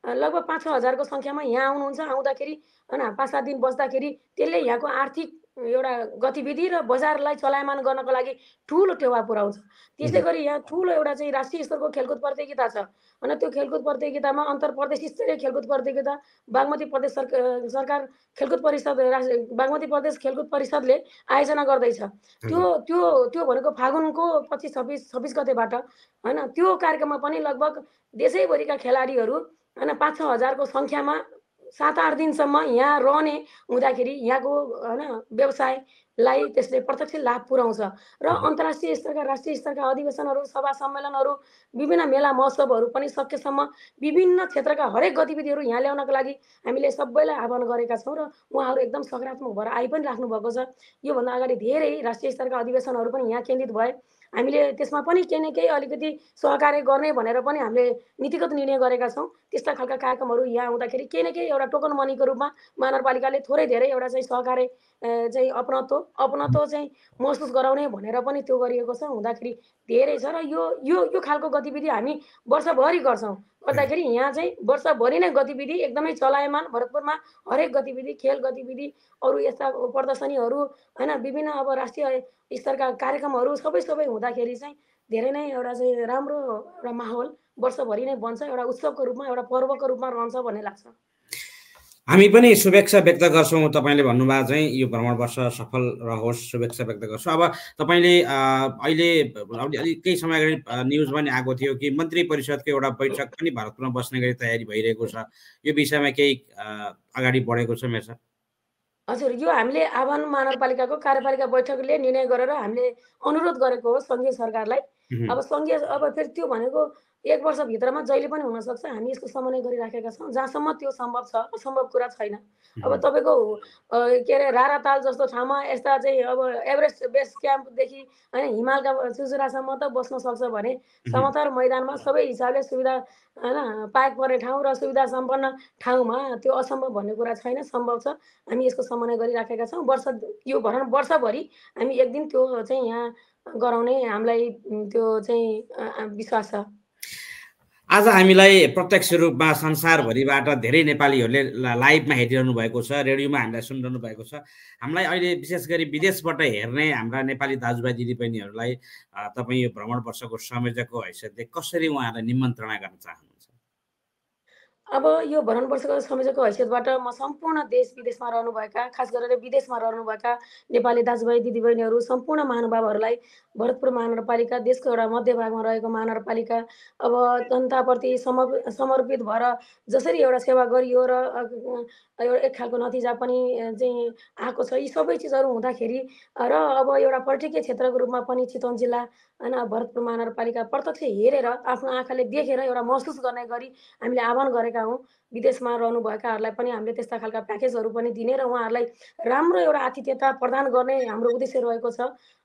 लगभग पाँच छ हजारको सङ्ख्यामा यहाँ आउनुहुन्छ आउँदाखेरि होइन पाँच सात दिन बस्दाखेरि त्यसले यहाँको आर्थिक एउटा गतिविधि र बजारलाई चलायमान गर्नको लागि ठुलो टेवा पुऱ्याउँछ। त्यसै गरी यहाँ ठुलो एउटा चाहिँ राष्ट्रिय स्तरको खेलकुद प्रतियोगिता छ। होइन त्यो खेलकुद प्रतियोगितामा अन्तर प्रदेश स्तरीय खेलकुद प्रतियोगिता बागमती प्रदेश सरकार सरकार खेलकुद परिषद बागमती प्रदेश खेलकुद परिषदले आयोजना गर्दैछ। त्यो त्यो त्यो भनेको फागुनको पच्चिस छब्बिस छब्बिस गतेबाट होइन त्यो कार्यक्रममा पनि लगभग देशैभरिका खेलाडीहरू होइन पाँच छ हजारको सङ्ख्यामा सात आठ दिनसम्म यहाँ रहने हुँदाखेरि यहाँको होइन व्यवसायलाई त्यसले प्रत्यक्ष लाभ पुर्याउँछ र अन्तर्राष्ट्रिय स्तरका राष्ट्रिय स्तरका अधिवेशनहरू सभा सम्मेलनहरू विभिन्न मेला महोत्सवहरू पनि सकेसम्म विभिन्न क्षेत्रका हरेक गतिविधिहरू यहाँ ल्याउनको लागि हामीले सबैलाई आह्वान गरेका छौँ र उहाँहरू एकदम सकारात्मक भएर आइ पनि राख्नु भएको छ। योभन्दा अगाडि धेरै राष्ट्रिय स्तरका अधिवेशनहरू पनि यहाँ केन्द्रित भए। हामीले त्यसमा पनि केही न केही अलिकति सहकार्य गर्ने भनेर पनि हामीले नीतिगत निर्णय गरेका छौँ। त्यस्ता खालका कार्यक्रमहरू यहाँ आउँदाखेरि केही न केही एउटा टोकन मनीको रूपमा महानगरपालिकाले थोरै धेरै एउटा चाहिँ सहकार्य चाहिँ अपनत्व अपनत्व चाहिँ महसुस गराउने भनेर पनि त्यो गरिएको छ। हुँदाखेरि धेरै छ र यो यो यो खालको गतिविधि हामी वर्षभरि गर्छौँ। गर्दाखेरि यहाँ चाहिँ वर्षभरि नै गतिविधि एकदमै चलायमान। भरतपुरमा हरेक गतिविधि खेल गतिविधि अरू यस्ता प्रदर्शनीहरू होइन विभिन्न अब राष्ट्रिय स्तरका कार्यक्रमहरू सबै सबै हुँदाखेरि चाहिँ धेरै नै एउटा चाहिँ राम्रो एउटा माहौल वर्षभरि नै बन्छ एउटा उत्सवको रूपमा एउटा पर्वको रूपमा रहन्छ भन्ने लाग्छ। हामी पनि शुभेच्छा व्यक्त गर्छौँ। तपाईँले भन्नुभयो चाहिँ यो भ्रमण वर्ष सफल रहोस् शुभेच्छा व्यक्त गर्छु। अब तपाईँले अहिले अलिक केही समय अगाडि न्युज पनि आएको थियो कि मन्त्री परिषदको एउटा बैठक पनि भारतमा बस्ने गरी तयारी भइरहेको छ। यो विषयमा केही अगाडि बढेको छ मेसा हजुर यो हामीले आह्वान महानगरपालिकाको कार्यपालिका बैठकले निर्णय गरेर हामीले अनुरोध गरेको हो सङ्घीय सरकारलाई। अब सङ्घीय अब फेरि त्यो भनेको एक वर्षभित्रमा जहिले पनि हुनसक्छ हामी यसको समन्वय गरिराखेका छौँ। जहाँसम्म त्यो सम्भव छ असम्भव कुरा छैन। अब तपाईँको के अरे राराताल जस्तो ठाउँमा यस्ता चाहिँ अब एभरेस्ट बेस क्याम्पदेखि होइन हिमालका चुचुरासम्म त बस्न सक्छ भने समतल मैदानमा सबै हिसाबले सुविधा होइन पाएक पर्ने ठाउँ र सुविधा सम्पन्न ठाउँमा त्यो असम्भव भन्ने कुरा छैन सम्भव छ। हामी यसको समन्वय गरिराखेका छौँ। वर्ष यो भनौँ वर्षभरि हामी एक दिन त्यो चाहिँ यहाँ गराउने हामीलाई त्यो चाहिँ विश्वास छ। आज हामीलाई प्रत्यक्ष रूपमा संसारभरिबाट धेरै नेपालीहरूले लाइभमा हेरिरहनु भएको छ रेडियोमा हामीलाई सुनिरहनु भएको छ। हामीलाई अहिले विशेष गरी विदेशबाट हेर्ने हाम्रा नेपाली दाजुभाइ दिदीबहिनीहरूलाई तपाईँ यो भ्रमण वर्षको संयोजकको हैसियतले कसरी उहाँहरूलाई निमन्त्रणा गर्न चाहनुहुन्छ? अब यो भरण वर्षको संयोजकको हैसियतबाट म सम्पूर्ण देश विदेशमा रहनुभएका खास गरेर विदेशमा रहनुभएका नेपाली दाजुभाइ दिदीबहिनीहरू सम्पूर्ण महानुभावहरूलाई भरतपुर महानगरपालिका देशको एउटा मध्यभागमा रहेको महानगरपालिका अब जनताप्रति सम समर्पित भएर जसरी एउटा सेवा गरियो र एउटा एक खालको नतिजा पनि चाहिँ आएको छ। यी सबै चिजहरू हुँदाखेरि र अब एउटा पर्यटकीय क्षेत्रको रूपमा पनि चितवन जिल्ला होइन भरतपुर महानगरपालिका प्रत्यक्ष हेरेर आफ्नो आँखाले देखेर एउटा महसुस गर्ने गरी हामीले आह्वान गरेका हौँ। विदेशमा रहनुभएकाहरूलाई पनि हामीले त्यस्ता खालका प्याकेजहरू पनि दिने र उहाँहरूलाई राम्रो एउटा आतिथ्यता प्रदान गर्ने हाम्रो उद्देश्य रहेको छ।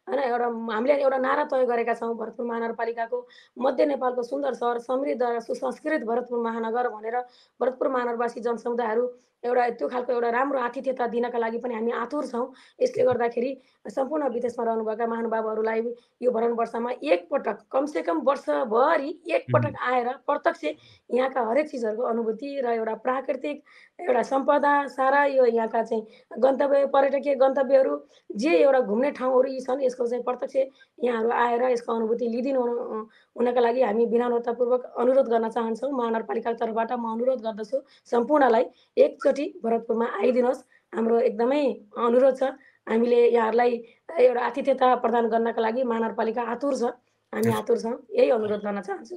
होइन एउटा हामीले एउटा नारा तय गरेका छौँ भरतपुर महानगरपालिकाको मध्य नेपालको सुन्दर सहर समृद्ध र सुसंस्कृत भरतपुर महानगर भनेर भरतपुर महानगरवासी जनसमुदायहरू एउटा त्यो खालको एउटा राम्रो आतिथ्यता दिनका लागि पनि हामी आतुर छौँ। यसले गर्दाखेरि सम्पूर्ण विदेशमा रहनुभएका महानुभावहरूलाई यो भरण वर्षमा एकपटक कमसेकम वर्षभरि एकपटक आएर प्रत्यक्ष यहाँका हरेक चिजहरूको अनुभूति र एउटा प्राकृतिक एउटा सम्पदा सारा यो यहाँका चाहिँ गन्तव्य पर्यटकीय गन्तव्यहरू जे एउटा घुम्ने ठाउँहरू यी छन् यसको चाहिँ प्रत्यक्ष यहाँहरू आएर यसको अनुभूति लिइदिनु हुनका लागि हामी विनम्रतापूर्वक अनुरोध गर्न चाहन्छौँ। महानगरपालिकाको तर्फबाट म अनुरोध गर्दछु सम्पूर्णलाई एकचोटि भरतपुरमा आइदिनुहोस्। हाम्रो एकदमै अनुरोध छ। हामीले यहाँहरूलाई एउटा आतिथ्यता प्रदान गर्नका लागि महानगरपालिका आतुर छ। हामी आतुर छौँ। यही अनुरोध गर्न चाहन्छु।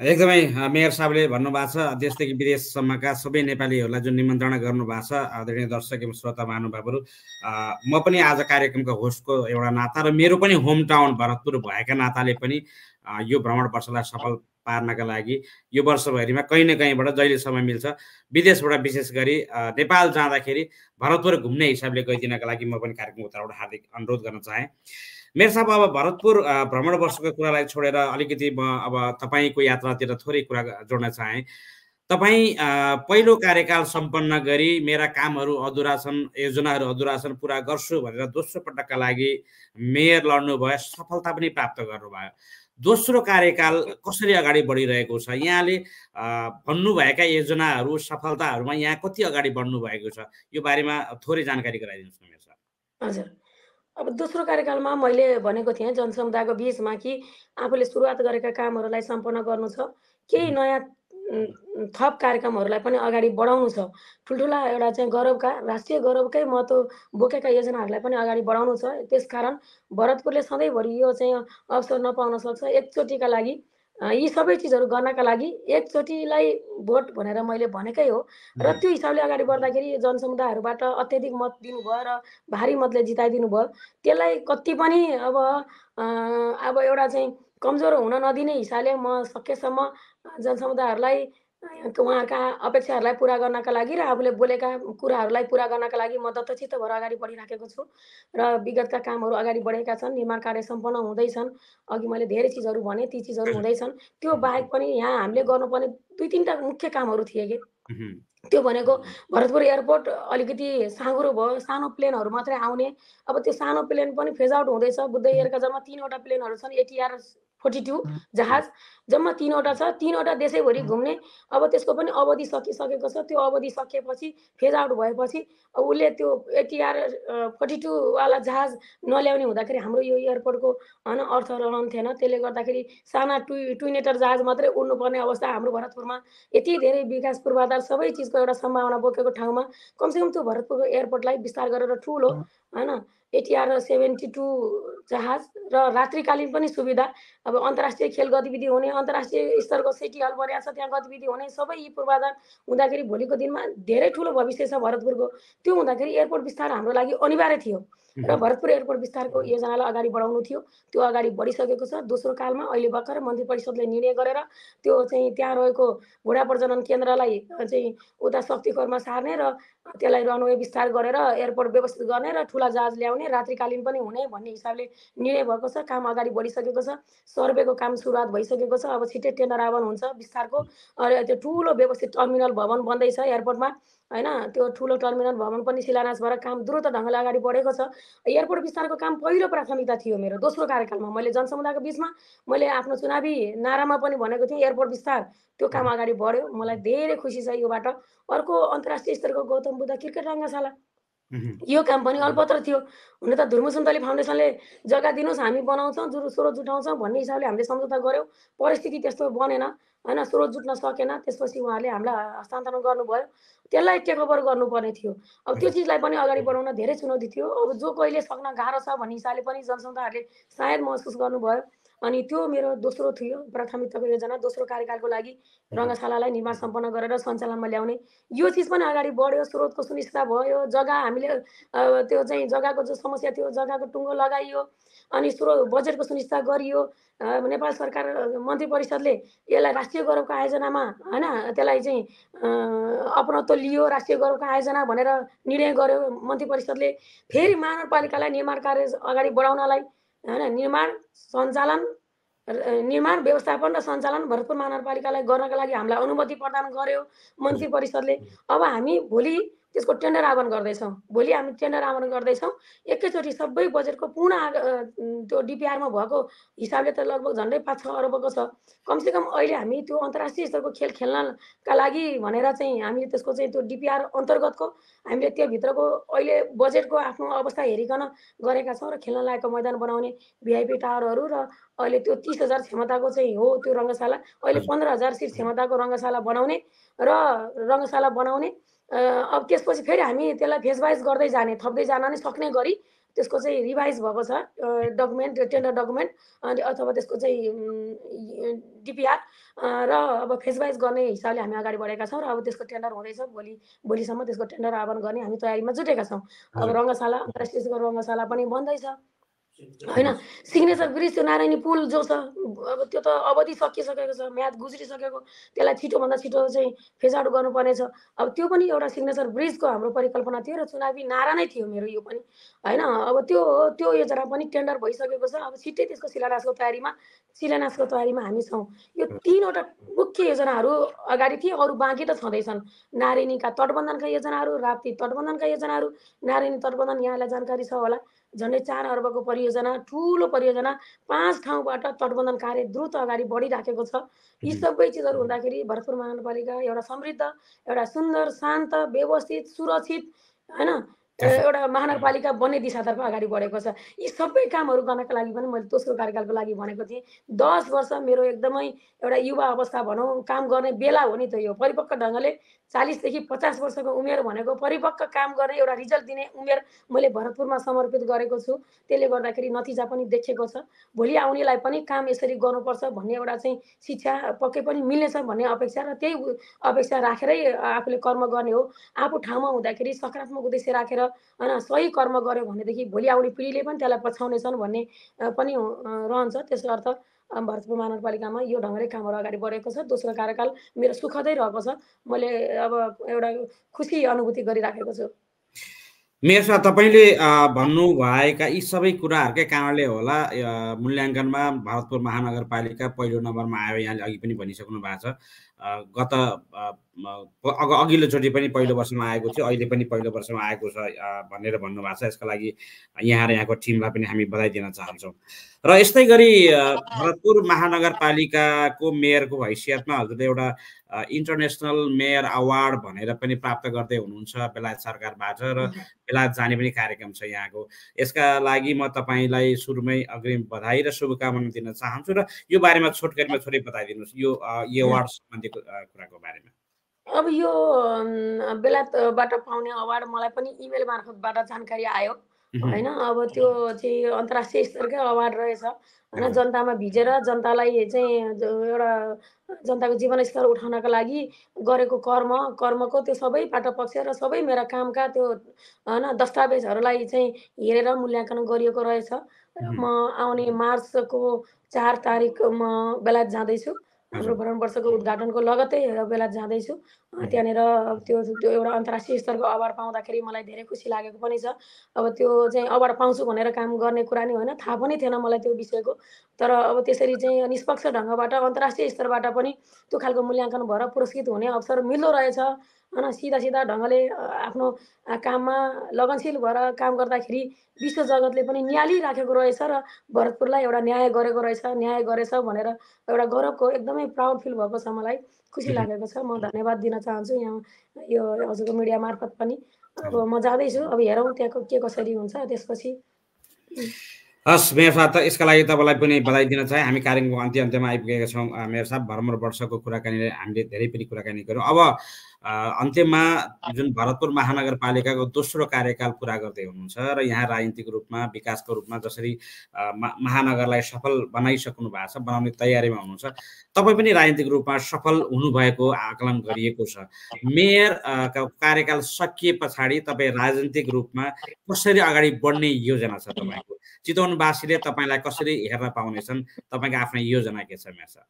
एकदमै मेयर साहबले भन्नुभएको छ देशदेखि विदेशसम्मका सबै नेपालीहरूलाई जुन निमन्त्रणा गर्नुभएको छ आदरणीय दर्शक एवं श्रोता महानुभावहरू म पनि आज कार्यक्रमको होस्टको एउटा नाता र मेरो पनि होम टाउन भरतपुर भएका नाताले पनि यो भ्रमण वर्षलाई सफल पार्नका लागि यो वर्षभरिमा कहीँ न कहीँबाट जहिले समय मिल्छ। विदेशबाट विशेष गरी नेपाल जाँदाखेरि भरतपुर घुम्ने हिसाबले गइदिनका लागि म पनि कार्यक्रमको तर्फबाट हार्दिक अनुरोध गर्न चाहेँ। मेरो साहब अब भरतपुर भ्रमण वर्षको कुरालाई छोडेर अलिकति म अब तपाईँको यात्रातिर थोरै कुरा जोड्न चाहेँ। तपाईँ पहिलो कार्यकाल सम्पन्न गरी मेरा कामहरू अधुरा छन् योजनाहरू अधुरा छन् पुरा गर्छु भनेर दोस्रो पटकका लागि मेयर लड्नुभयो सफलता पनि प्राप्त गर्नुभयो। दोस्रो कार्यकाल कसरी अगाडि बढिरहेको छ? यहाँले भन्नुभएका योजनाहरू सफलताहरूमा यहाँ कति अगाडि बढ्नु भएको छ? यो बारेमा थोरै जानकारी गराइदिनुहोस् न मेरो हजुर। अब दोस्रो कार्यकालमा मैले भनेको थिएँ जनसमुदायको बिचमा कि आफूले सुरुवात गरेका कामहरूलाई सम्पन्न गर्नु छ। केही नयाँ थप कार्यक्रमहरूलाई पनि अगाडि बढाउनु छ। ठुल्ठुला एउटा चाहिँ गौरवका राष्ट्रिय गौरवकै महत्त्व बोकेका योजनाहरूलाई पनि अगाडि बढाउनु छ। त्यसकारण भरतपुरले सधैँभरि यो चाहिँ अवसर नपाउन सक्छ। एकचोटिका लागि यी सबै चिजहरू गर्नका लागि एकचोटिलाई भोट भनेर मैले भनेकै हो। र त्यो हिसाबले अगाडि बढ्दाखेरि जनसमुदायहरूबाट अत्याधिक मत दिनुभयो र भारी मतले जिताइदिनु भयो त्यसलाई कति पनि अब अब एउटा चाहिँ कमजोर हुन नदिने हिसाबले म सकेसम्म जनसमुदायहरूलाई उहाँहरूका अपेक्षाहरूलाई पुरा गर्नका लागि र आफूले बोलेका कुराहरूलाई पुरा गर्नका लागि म दत्तचित्त भएर अगाडि बढिराखेको छु र विगतका कामहरू अगाडि बढेका छन् निर्माण कार्य सम्पन्न हुँदैछन् अघि मैले धेरै चिजहरू भने ती चिजहरू हुँदैछन्। त्यो बाहेक पनि यहाँ हामीले गर्नुपर्ने दुई तिनवटा मुख्य कामहरू थिए कि। त्यो भनेको भरतपुर एयरपोर्ट अलिकति साँगुरो भयो सानो प्लेनहरू मात्रै आउने। अब त्यो सानो प्लेन पनि फेज आउट हुँदैछ। बुद्ध एयरका जम्मा तिनवटा प्लेनहरू छन् एटिआर फोर्टी टू जहाज जम्मा तिनवटा छ तिनवटा देशैभरि घुम्ने। अब त्यसको पनि अवधि सकिसकेको छ। त्यो अवधि सकिएपछि फेज आउट भएपछि उसले त्यो एटिआर फोर्टी टूवाला जहाज नल्याउने हुँदाखेरि हाम्रो यो एयरपोर्टको होइन अर्थ रहन्थेन त्यसले गर्दाखेरि साना टु टुइनेटर जहाज मात्रै उड्नुपर्ने अवस्था हाम्रो भरतपुरमा यति धेरै विकास पूर्वाधार सबै चिजको एउटा सम्भावना बोकेको ठाउँमा कमसेकम त्यो भरतपुरको एयरपोर्टलाई विस्तार गरेर ठुलो होइन? एटिआर सेभेन्टी टू जहाज र रात्रिकालीन पनि सुविधा अब अन्तर्राष्ट्रिय खेल गतिविधि हुने अन्तर्राष्ट्रिय स्तरको सिटी हल बनिएको छ त्यहाँ गतिविधि हुने सबै यी पूर्वाधार हुँदाखेरि भोलिको दिनमा धेरै ठुलो भविष्य छ भरतपुरको। त्यो हुँदाखेरि एयरपोर्ट विस्तार हाम्रो लागि अनिवार्य थियो। र भरतपुर एयरपोर्ट विस्तारको योजनालाई अगाडि बढाउनु थियो। त्यो अगाडि बढिसकेको छ। दोस्रो कालमा अहिले भर्खर मन्त्री परिषदले निर्णय गरेर त्यो चाहिँ त्यहाँ रहेको घोडा प्रजनन केन्द्रलाई चाहिँ उता शक्तिखोरमा सार्ने र त्यसलाई रनवे विस्तार गरेर एयरपोर्ट व्यवस्थित गर्ने र ठुला जहाज ल्याउने रात्रिकालीन पनि हुने भन्ने हिसाबले निर्णय भएको छ। काम अगाडि बढिसकेको छ। सर्वेको काम सुरुवात भइसकेको छ। अब छिट्टै टेन्डर आह्वान हुन्छ विस्तारको त्यो ठुलो व्यवस्थित टर्मिनल भवन बन्दैछ एयरपोर्टमा होइन? त्यो ठुलो टर्मिनल भवन पनि शिलान्यास भएर काम द्रुत ढङ्गले अगाडि बढेको छ। एयरपोर्ट विस्तारको काम पहिलो प्राथमिकता थियो मेरो दोस्रो कार्यकालमा। मैले जनसमुदायको बिचमा मैले आफ्नो चुनावी नारामा पनि भनेको थिएँ एयरपोर्ट विस्तार। त्यो काम अगाडि बढ्यो। मलाई धेरै खुसी छ योबाट। अर्को अन्तर्राष्ट्रिय स्तरको गौतम बुद्ध क्रिकेट रङ्गशाला। यो काम पनि अल्पत्र थियो। हुन त धुर्मु सुन्तली फाउन्डेसनले जग्गा दिनुहोस् हामी बनाउँछौँ जुरु स्रोत जुटाउँछौँ भन्ने हिसाबले हामीले सम्झौता गऱ्यौँ परिस्थिति त्यस्तो बनेन होइन स्रोत जुट्न सकेन। त्यसपछि उहाँहरूले हामीलाई हस्तान्तरण गर्नुभयो। त्यसलाई टेकओभर गर्नुपर्ने थियो। अब त्यो चिजलाई पनि अगाडि बढाउन धेरै चुनौती थियो। अब जो कहिले सक्न गाह्रो छ भन्ने हिसाबले पनि जनसमुदायहरूले सायद महसुस गर्नुभयो। अनि त्यो मेरो दोस्रो थियो प्राथमिकताको योजना दोस्रो कार्यकालको लागि रङ्गशालालाई निर्माण सम्पन्न गरेर सञ्चालनमा ल्याउने। यो चिज पनि अगाडि बढ्यो स्रोतको सुनिश्चितता भयो जग्गा हामीले त्यो चाहिँ जग्गाको जो समस्या थियो जग्गाको टुङ्गो लगाइयो अनि स्रोत बजेटको सुनिश्चितता गरियो। नेपाल सरकार मन्त्री परिषदले यसलाई राष्ट्रिय गौरवको आयोजनामा होइन त्यसलाई चाहिँ अपनत्व लियो राष्ट्रिय गौरवको आयोजना भनेर निर्णय गर्यो। मन्त्री परिषदले फेरि महानगरपालिकालाई निर्माण कार्य अगाडि बढाउनलाई होइन निर्माण सञ्चालन निर्माण व्यवस्थापन र सञ्चालन भरतपुर महानगरपालिकालाई गर्नका लागि हामीलाई अनुमति प्रदान गर्यो मन्त्री परिषदले। अब हामी भोलि त्यसको टेन्डर आह्वान गर्दैछौँ। भोलि हामी टेन्डर आह्वान गर्दैछौँ। एकैचोटि सबै बजेटको पूर्ण त्यो डिपिआरमा भएको हिसाबले त लगभग झन्डै पाँच छ अरबको छ। कमसेकम अहिले हामी त्यो अन्तर्राष्ट्रिय स्तरको खेल खेल्नका लागि भनेर चाहिँ हामीले त्यसको चाहिँ त्यो डिपिआर अन्तर्गतको हामीले त्योभित्रको अहिले बजेटको आफ्नो अवस्था हेरिकन गरेका छौँ र खेल्न लायकको मैदान बनाउने भिआइपी टावरहरू र अहिले त्यो तिस हजार क्षमताको चाहिँ हो त्यो रङ्गशाला। अहिले पन्ध्र हजार सिट क्षमताको रङ्गशाला बनाउने र रङ्गशाला बनाउने अब त्यसपछि फेरि हामी त्यसलाई फेस वाइज गर्दै जाने थप्दै जान नै सक्ने गरी त्यसको चाहिँ रिभाइज भएको छ डकुमेन्ट टेन्डर डकुमेन्ट अनि अथवा त्यसको चाहिँ डिपिआर र अब फेस वाइज गर्ने हिसाबले हामी अगाडि बढेका छौँ र अब त्यसको टेन्डर हुँदैछ भोलि भोलिसम्म त्यसको टेन्डर आह्वान गर्ने हामी तयारीमा जुटेका छौँ। अब रङ्गशाला अन्तर्राष्ट्रिय रङ्गशाला पनि बन्दैछ। होइन सिग्नेचर ब्रिज त्यो नारायणी पुल जो छ अब त्यो त अवधि सकिसकेको छ म्याद गुज्रिसकेको त्यसलाई छिटोभन्दा छिटो चाहिँ फेज आउट गर्नुपर्ने छ अब त्यो पनि एउटा सिग्नेचर ब्रिजको हाम्रो परिकल्पना थियो र चुनावी नारा नै थियो मेरो यो पनि। होइन अब त्यो त्यो योजना पनि टेन्डर भइसकेको छ। अब छिट्टै त्यसको शिलान्यासको तयारीमा शिलान्यासको तयारीमा हामी छौँ। यो तिनवटा मुख्य योजनाहरू अगाडि थिए अरू बाँकी त छँदैछन्। नारायणीका तटबन्धनका योजनाहरू राप्ती तटबन्धनका योजनाहरू नारायणी तटबन्धन यहाँलाई जानकारी छ होला। झन्डै चार अर्बको परियोजना ठुलो परियोजना पाँच ठाउँबाट तटबन्धन कार्य द्रुत अगाडि बढिराखेको छ। यी सबै चिजहरू हुँदाखेरि भरतपुर महानगरपालिका एउटा समृद्ध एउटा सुन्दर शान्त व्यवस्थित सुरक्षित होइन एउटा महानगरपालिका बन्ने दिशातर्फ अगाडि बढेको छ। यी सबै कामहरू गर्नका लागि पनि मैले दोस्रो कार्यकालको लागि भनेको थिएँ। दस वर्ष मेरो एकदमै एउटा युवा अवस्था भनौँ काम गर्ने बेला हो नि त यो। परिपक्व ढङ्गले चालिसदेखि पचास वर्षको उमेर भनेको परिपक्व काम गर्ने एउटा रिजल्ट दिने उमेर मैले भरतपुरमा समर्पित गरेको छु। त्यसले गर्दाखेरि नतिजा पनि देखेको छ। भोलि आउनेलाई पनि काम यसरी गर्नुपर्छ भन्ने एउटा चाहिँ शिक्षा पक्कै पनि मिल्नेछ भन्ने अपेक्षा र त्यही अपेक्षा राखेरै आफूले कर्म गर्ने हो। आफू ठाउँमा हुँदाखेरि सकारात्मक उद्देश्य राखेर होइन सही कर्म गऱ्यो भनेदेखि भोलि आउने पिँढीले पनि त्यसलाई पछ्याउनेछन् भन्ने पनि रहन्छ। त्यसको अर्थ भरतपुर महानगरपालिकामा यो ढङ्गले कामहरू अगाडि बढेको छ। दोस्रो कार्यकाल मेरो सुखदै रहेको छ। मैले अब एउटा खुसी अनुभूति गरिराखेको छु। मेयरसा तपाईँले भन्नुभएका यी सबै कुराहरूकै कारणले होला मूल्याङ्कनमा भरतपुर महानगरपालिका पहिलो नम्बरमा आयो। यहाँले अघि पनि भनिसक्नु भएको छ। गत अघ अघिल्लोचोटि पनि पहिलो वर्षमा आएको थियो अहिले पनि पहिलो वर्षमा आएको छ भनेर भन्नुभएको छ। यसका लागि यहाँ र यहाँको टिमलाई पनि हामी बधाई दिन चाहन्छौँ। र यस्तै गरी भरतपुर महानगरपालिकाको मेयरको हैसियतमा हजुरले एउटा इन्टरनेसनल मेयर अवार्ड भनेर पनि प्राप्त गर्दै हुनुहुन्छ बेलायत सरकारबाट र बेलायत जाने पनि कार्यक्रम छ यहाँको। यसका लागि म तपाईँलाई सुरुमै अग्रिम बधाई र शुभकामना दिन चाहन्छु र यो बारेमा छोटकरीमा छोटै बताइदिनुहोस्। यो यो अवार्ड सम्बन्धी कुराको बारेमा? अब यो बेलायतबाट पाउने अवार्ड मलाई पनि इमेल मार्फतबाट जानकारी आयो होइन? अब त्यो चाहिँ अन्तर्राष्ट्रिय स्तरकै अवार्ड रहेछ होइन? जनतामा भिजेर जनतालाई चाहिँ एउटा जनताको जीवनस्तर उठाउनका लागि गरेको कर्म कर्मको त्यो सबै पक्ष र सबै मेरा कामका त्यो होइन? दस्तावेजहरूलाई चाहिँ हेरेर मूल्याङ्कन गरिएको रहेछ। र म आउने मार्चको चार तारिक म बेलायत जाँदैछु। हाम्रो भ्रमण वर्षको उद्घाटनको लगत्तै बेला जाँदैछु। त्यहाँनिर त्यो त्यो एउटा अन्तर्राष्ट्रिय स्तरको अवार्ड पाउँदाखेरि मलाई धेरै खुसी लागेको पनि छ। अब त्यो चाहिँ अवार्ड पाउँछु भनेर काम गर्ने कुरा नि होइन थाहा पनि थिएन मलाई त्यो विषयको। तर अब त्यसरी चाहिँ निष्पक्ष ढङ्गबाट अन्तर्राष्ट्रिय स्तरबाट पनि त्यो खालको मूल्याङ्कन भएर पुरस्कृत हुने अवसर मिल्दो रहेछ। होइन सिधा सिधा ढङ्गले आफ्नो काममा लगनशील भएर काम गर्दाखेरि विश्व जगतले पनि निहालिराखेको रहेछ र भरतपुरलाई एउटा न्याय गरेको रहेछ न्याय गरेछ भनेर एउटा गौरवको एकदमै प्राउड फिल भएको छ मलाई खुसी लागेको छ। म धन्यवाद दिन चाहन्छु यहाँ यो हजुरको मिडिया मार्फत पनि। अब म जाँदैछु अब हेरौँ त्यहाँको के कसरी हुन्छ त्यसपछि। हस् मेयर साहब त यसका लागि तपाईँलाई पनि बधाई दिन चाहे। हामी कार्यक्रमको अन्त्य अन्त्यमा आइपुगेका छौँ। मेयर साहब भर्मर वर्षको कुराकानी हामीले धेरै पनि कुराकानी गऱ्यौँ अब अन्त्यमा जुन भरतपुर महानगरपालिकाको दोस्रो कार्यकाल पुरा गर्दै हुनुहुन्छ र यहाँ राजनीतिक रूपमा विकासको रूपमा जसरी महानगरलाई सफल बनाइसक्नु भएको छ बनाउने तयारीमा हुनुहुन्छ तपाईँ पनि राजनीतिक रूपमा सफल हुनुभएको आकलन गरिएको छ। मेयर कार्यकाल सकिए पछाडि तपाईँ राजनीतिक रूपमा कसरी अगाडि बढ्ने योजना छ तपाईँको? चितवनवासीले तपाईँलाई कसरी हेर्न पाउनेछन्? तपाईँको आफ्नो योजना के छ मेयर साहब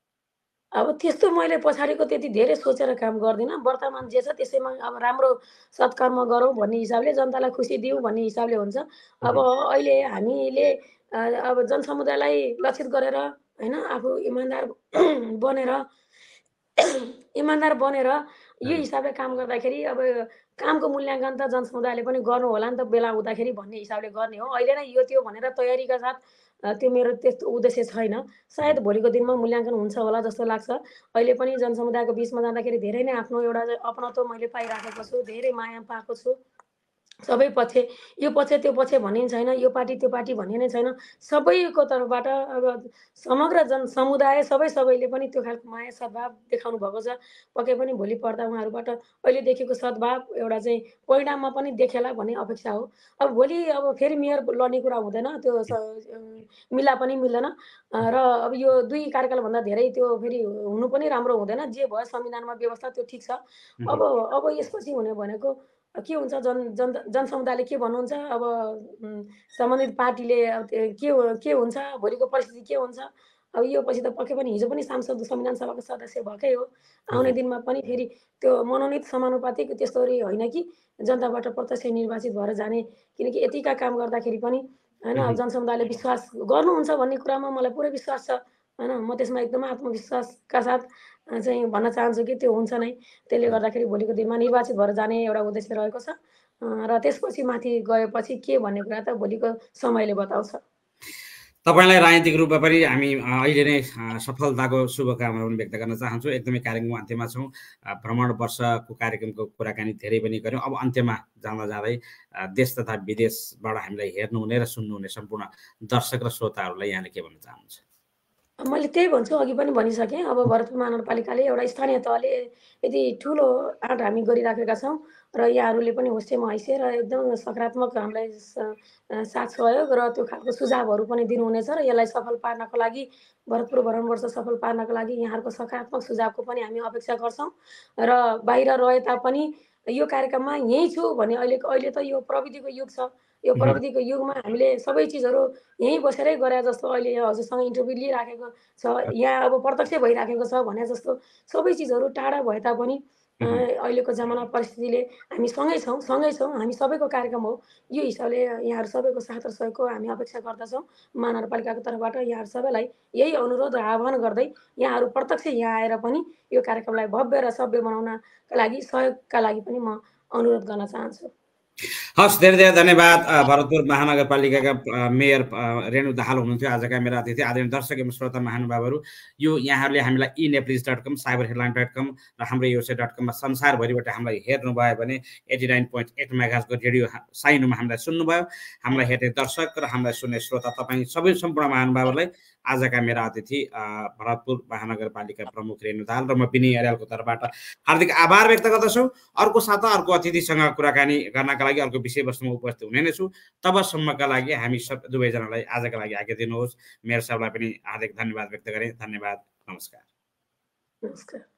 अब त्यस्तो मैले पछाडिको त्यति धेरै सोचेर काम गर्दिनँ। वर्तमान जे छ त्यसैमा अब राम्रो सत्कर्म गरौँ भन्ने हिसाबले जनतालाई खुसी दिउँ भन्ने हिसाबले हुन्छ। अब अहिले हामीले अब जनसमुदायलाई लक्षित गरेर होइन आफू इमान्दार बनेर इमान्दार बनेर यो हिसाबले काम गर्दाखेरि अब कामको मूल्याङ्कन त जनसमुदायले पनि गर्नु होला नि त बेला हुँदाखेरि भन्ने हिसाबले गर्ने हो। अहिले नै यो त्यो भनेर तयारीका साथ त्यो मेरो त्यस्तो उद्देश्य छैन। सायद भोलिको दिनमा मूल्याङ्कन हुन्छ होला जस्तो लाग्छ। अहिले पनि जनसमुदायको बिचमा जाँदाखेरि धेरै नै आफ्नो एउटा अपनत्व मैले पाइराखेको छु धेरै माया पाएको छु। सबै पक्ष यो पक्ष त्यो पक्ष भन्ने छैन यो पार्टी त्यो पार्टी भन्ने नै छैन। सबैको तर्फबाट अब समग्र जन समुदाय सबै सबैले पनि त्यो खालको माया सद्भाव देखाउनु भएको छ। पक्कै पनि भोलि पर्दा उहाँहरूबाट अहिले देखेको सद्भाव एउटा चाहिँ परिणाममा पनि देखेला भन्ने अपेक्षा हो। अब भोलि अब फेरि मेयर लड्ने कुरा हुँदैन त्यो मिला पनि मिल्दैन। र अब यो दुई कार्यकालभन्दा धेरै त्यो फेरि हुनु पनि राम्रो हुँदैन। जे भयो संविधानमा व्यवस्था त्यो ठिक छ। अब अब यसपछि हुने भनेको के हुन्छ? जन जन जनसमुदायले के भन्नुहुन्छ? अब सम्बन्धित पार्टीले के के हुन्छ? भोलिको परिस्थिति के हुन्छ? अब यो पछि त पक्कै पनि हिजो पनि सांसद संविधान सभाको सदस्य भएकै हो। आउने दिनमा पनि फेरि त्यो मनोनित समानुपातिक त्यस्तो होइन कि? जनताबाट प्रत्यक्ष निर्वाचित भएर जाने। किनकि यतिका काम गर्दाखेरि पनि होइन जनसमुदायले विश्वास गर्नुहुन्छ भन्ने कुरामा मलाई पुरै विश्वास छ। होइन म त्यसमा एकदमै आत्मविश्वासका साथ चाहिँ भन्न चाहन्छु कि त्यो हुन्छ नै। त्यसले गर्दाखेरि भोलिको दिनमा निर्वाचित भएर जाने एउटा उद्देश्य रहेको छ। र त्यसपछि माथि गएपछि के भन्ने कुरा त भोलिको समयले बताउँछ। तपाईँलाई राजनीतिक रूपमा पनि हामी अहिले नै सफलताको शुभकामना पनि व्यक्त गर्न चाहन्छु। एकदमै कार्यक्रमको अन्त्यमा छौँ। भ्रमण वर्षको कार्यक्रमको कुराकानी धेरै पनि गऱ्यौँ। अब अन्त्यमा जाँदा जाँदै देश तथा विदेशबाट हामीलाई हेर्नुहुने र सुन्नुहुने सम्पूर्ण दर्शक र श्रोताहरूलाई यहाँले के भन्न चाहनुहुन्छ? मैले त्यही भन्छु अघि पनि भनिसकेँ अब भरतपुर महानगरपालिकाले एउटा स्थानीय तहले यति ठुलो आँट हामी गरिराखेका छौँ र यहाँहरूले पनि होस्टेमा हैसिए र एकदम सकारात्मक हामीलाई साथ सहयोग र त्यो खालको सुझावहरू पनि दिनुहुनेछ र यसलाई सफल पार्नको लागि भरतपुर भ्रमणवर्ष सफल पार्नको लागि यहाँहरूको सकारात्मक सुझावको पनि हामी अपेक्षा गर्छौँ र बाहिर रहे तापनि यो कार्यक्रममा यहीँ छु भने अहिले अहिले त यो प्रविधिको युग छ। यो प्रविधिको युगमा हामीले सबै चिजहरू यहीँ बसेरै गरे जस्तो अहिले हजुरसँग इन्टरभ्यू लिइराखेको छ यहाँ अब प्रत्यक्ष भइराखेको छ भने जस्तो सबै चिजहरू टाढा भए तापनि अहिलेको जमाना परिस्थितिले हामी सँगै छौँ सँगै छौँ हामी सबैको कार्यक्रम हो। यो हिसाबले यहाँहरू सबैको साथ र सहयोगको हामी अपेक्षा गर्दछौँ। महानगरपालिकाको तर्फबाट यहाँहरू सबैलाई यही अनुरोध र आह्वान गर्दै यहाँहरू प्रत्यक्ष यहाँ आएर पनि यो कार्यक्रमलाई भव्य र सभ्य बनाउनका लागि सहयोगका लागि पनि म अनुरोध गर्न चाहन्छु। हस् धेरै धेरै धन्यवाद भरतपुर महानगरपालिकाका मेयर रेणु दाहाल हुनुहुन्थ्यो आजका मेरा अतिथि आदरणीय दर्शक एवं श्रोता महानुभावहरू। यो यहाँहरूले हामीलाई e Nepalese dot com cyber headline dot com र हाम्रो यो डट कममा संसारभरिबाट हामीलाई हेर्नुभयो भने एटी नाइन पोइन्ट एट मेगाजको रेडियो साइनुमा हामीलाई सुन्नुभयो। हामीलाई हेर्ने दर्शक र हामीलाई सुन्ने श्रोता तपाईँ सबै सम्पूर्ण महानुभावहरूलाई आजका मेरा अतिथि भरतपुर महानगरपालिका प्रमुख रेणु दाल र म विनय अर्यालको तर्फबाट हार्दिक आभार व्यक्त गर्दछु। अर्को साता अर्को अतिथिसँग कुराकानी गर्नका लागि अर्को विषयवस्तुमा उपस्थित हुने नै छु। तबसम्मका लागि हामी सब दुवैजनालाई आजका लागि आज्ञा दिनुहोस्। मेयर साहबलाई पनि हार्दिक धन्यवाद व्यक्त गरेँ। धन्यवाद। नमस्कार। नमस्कार।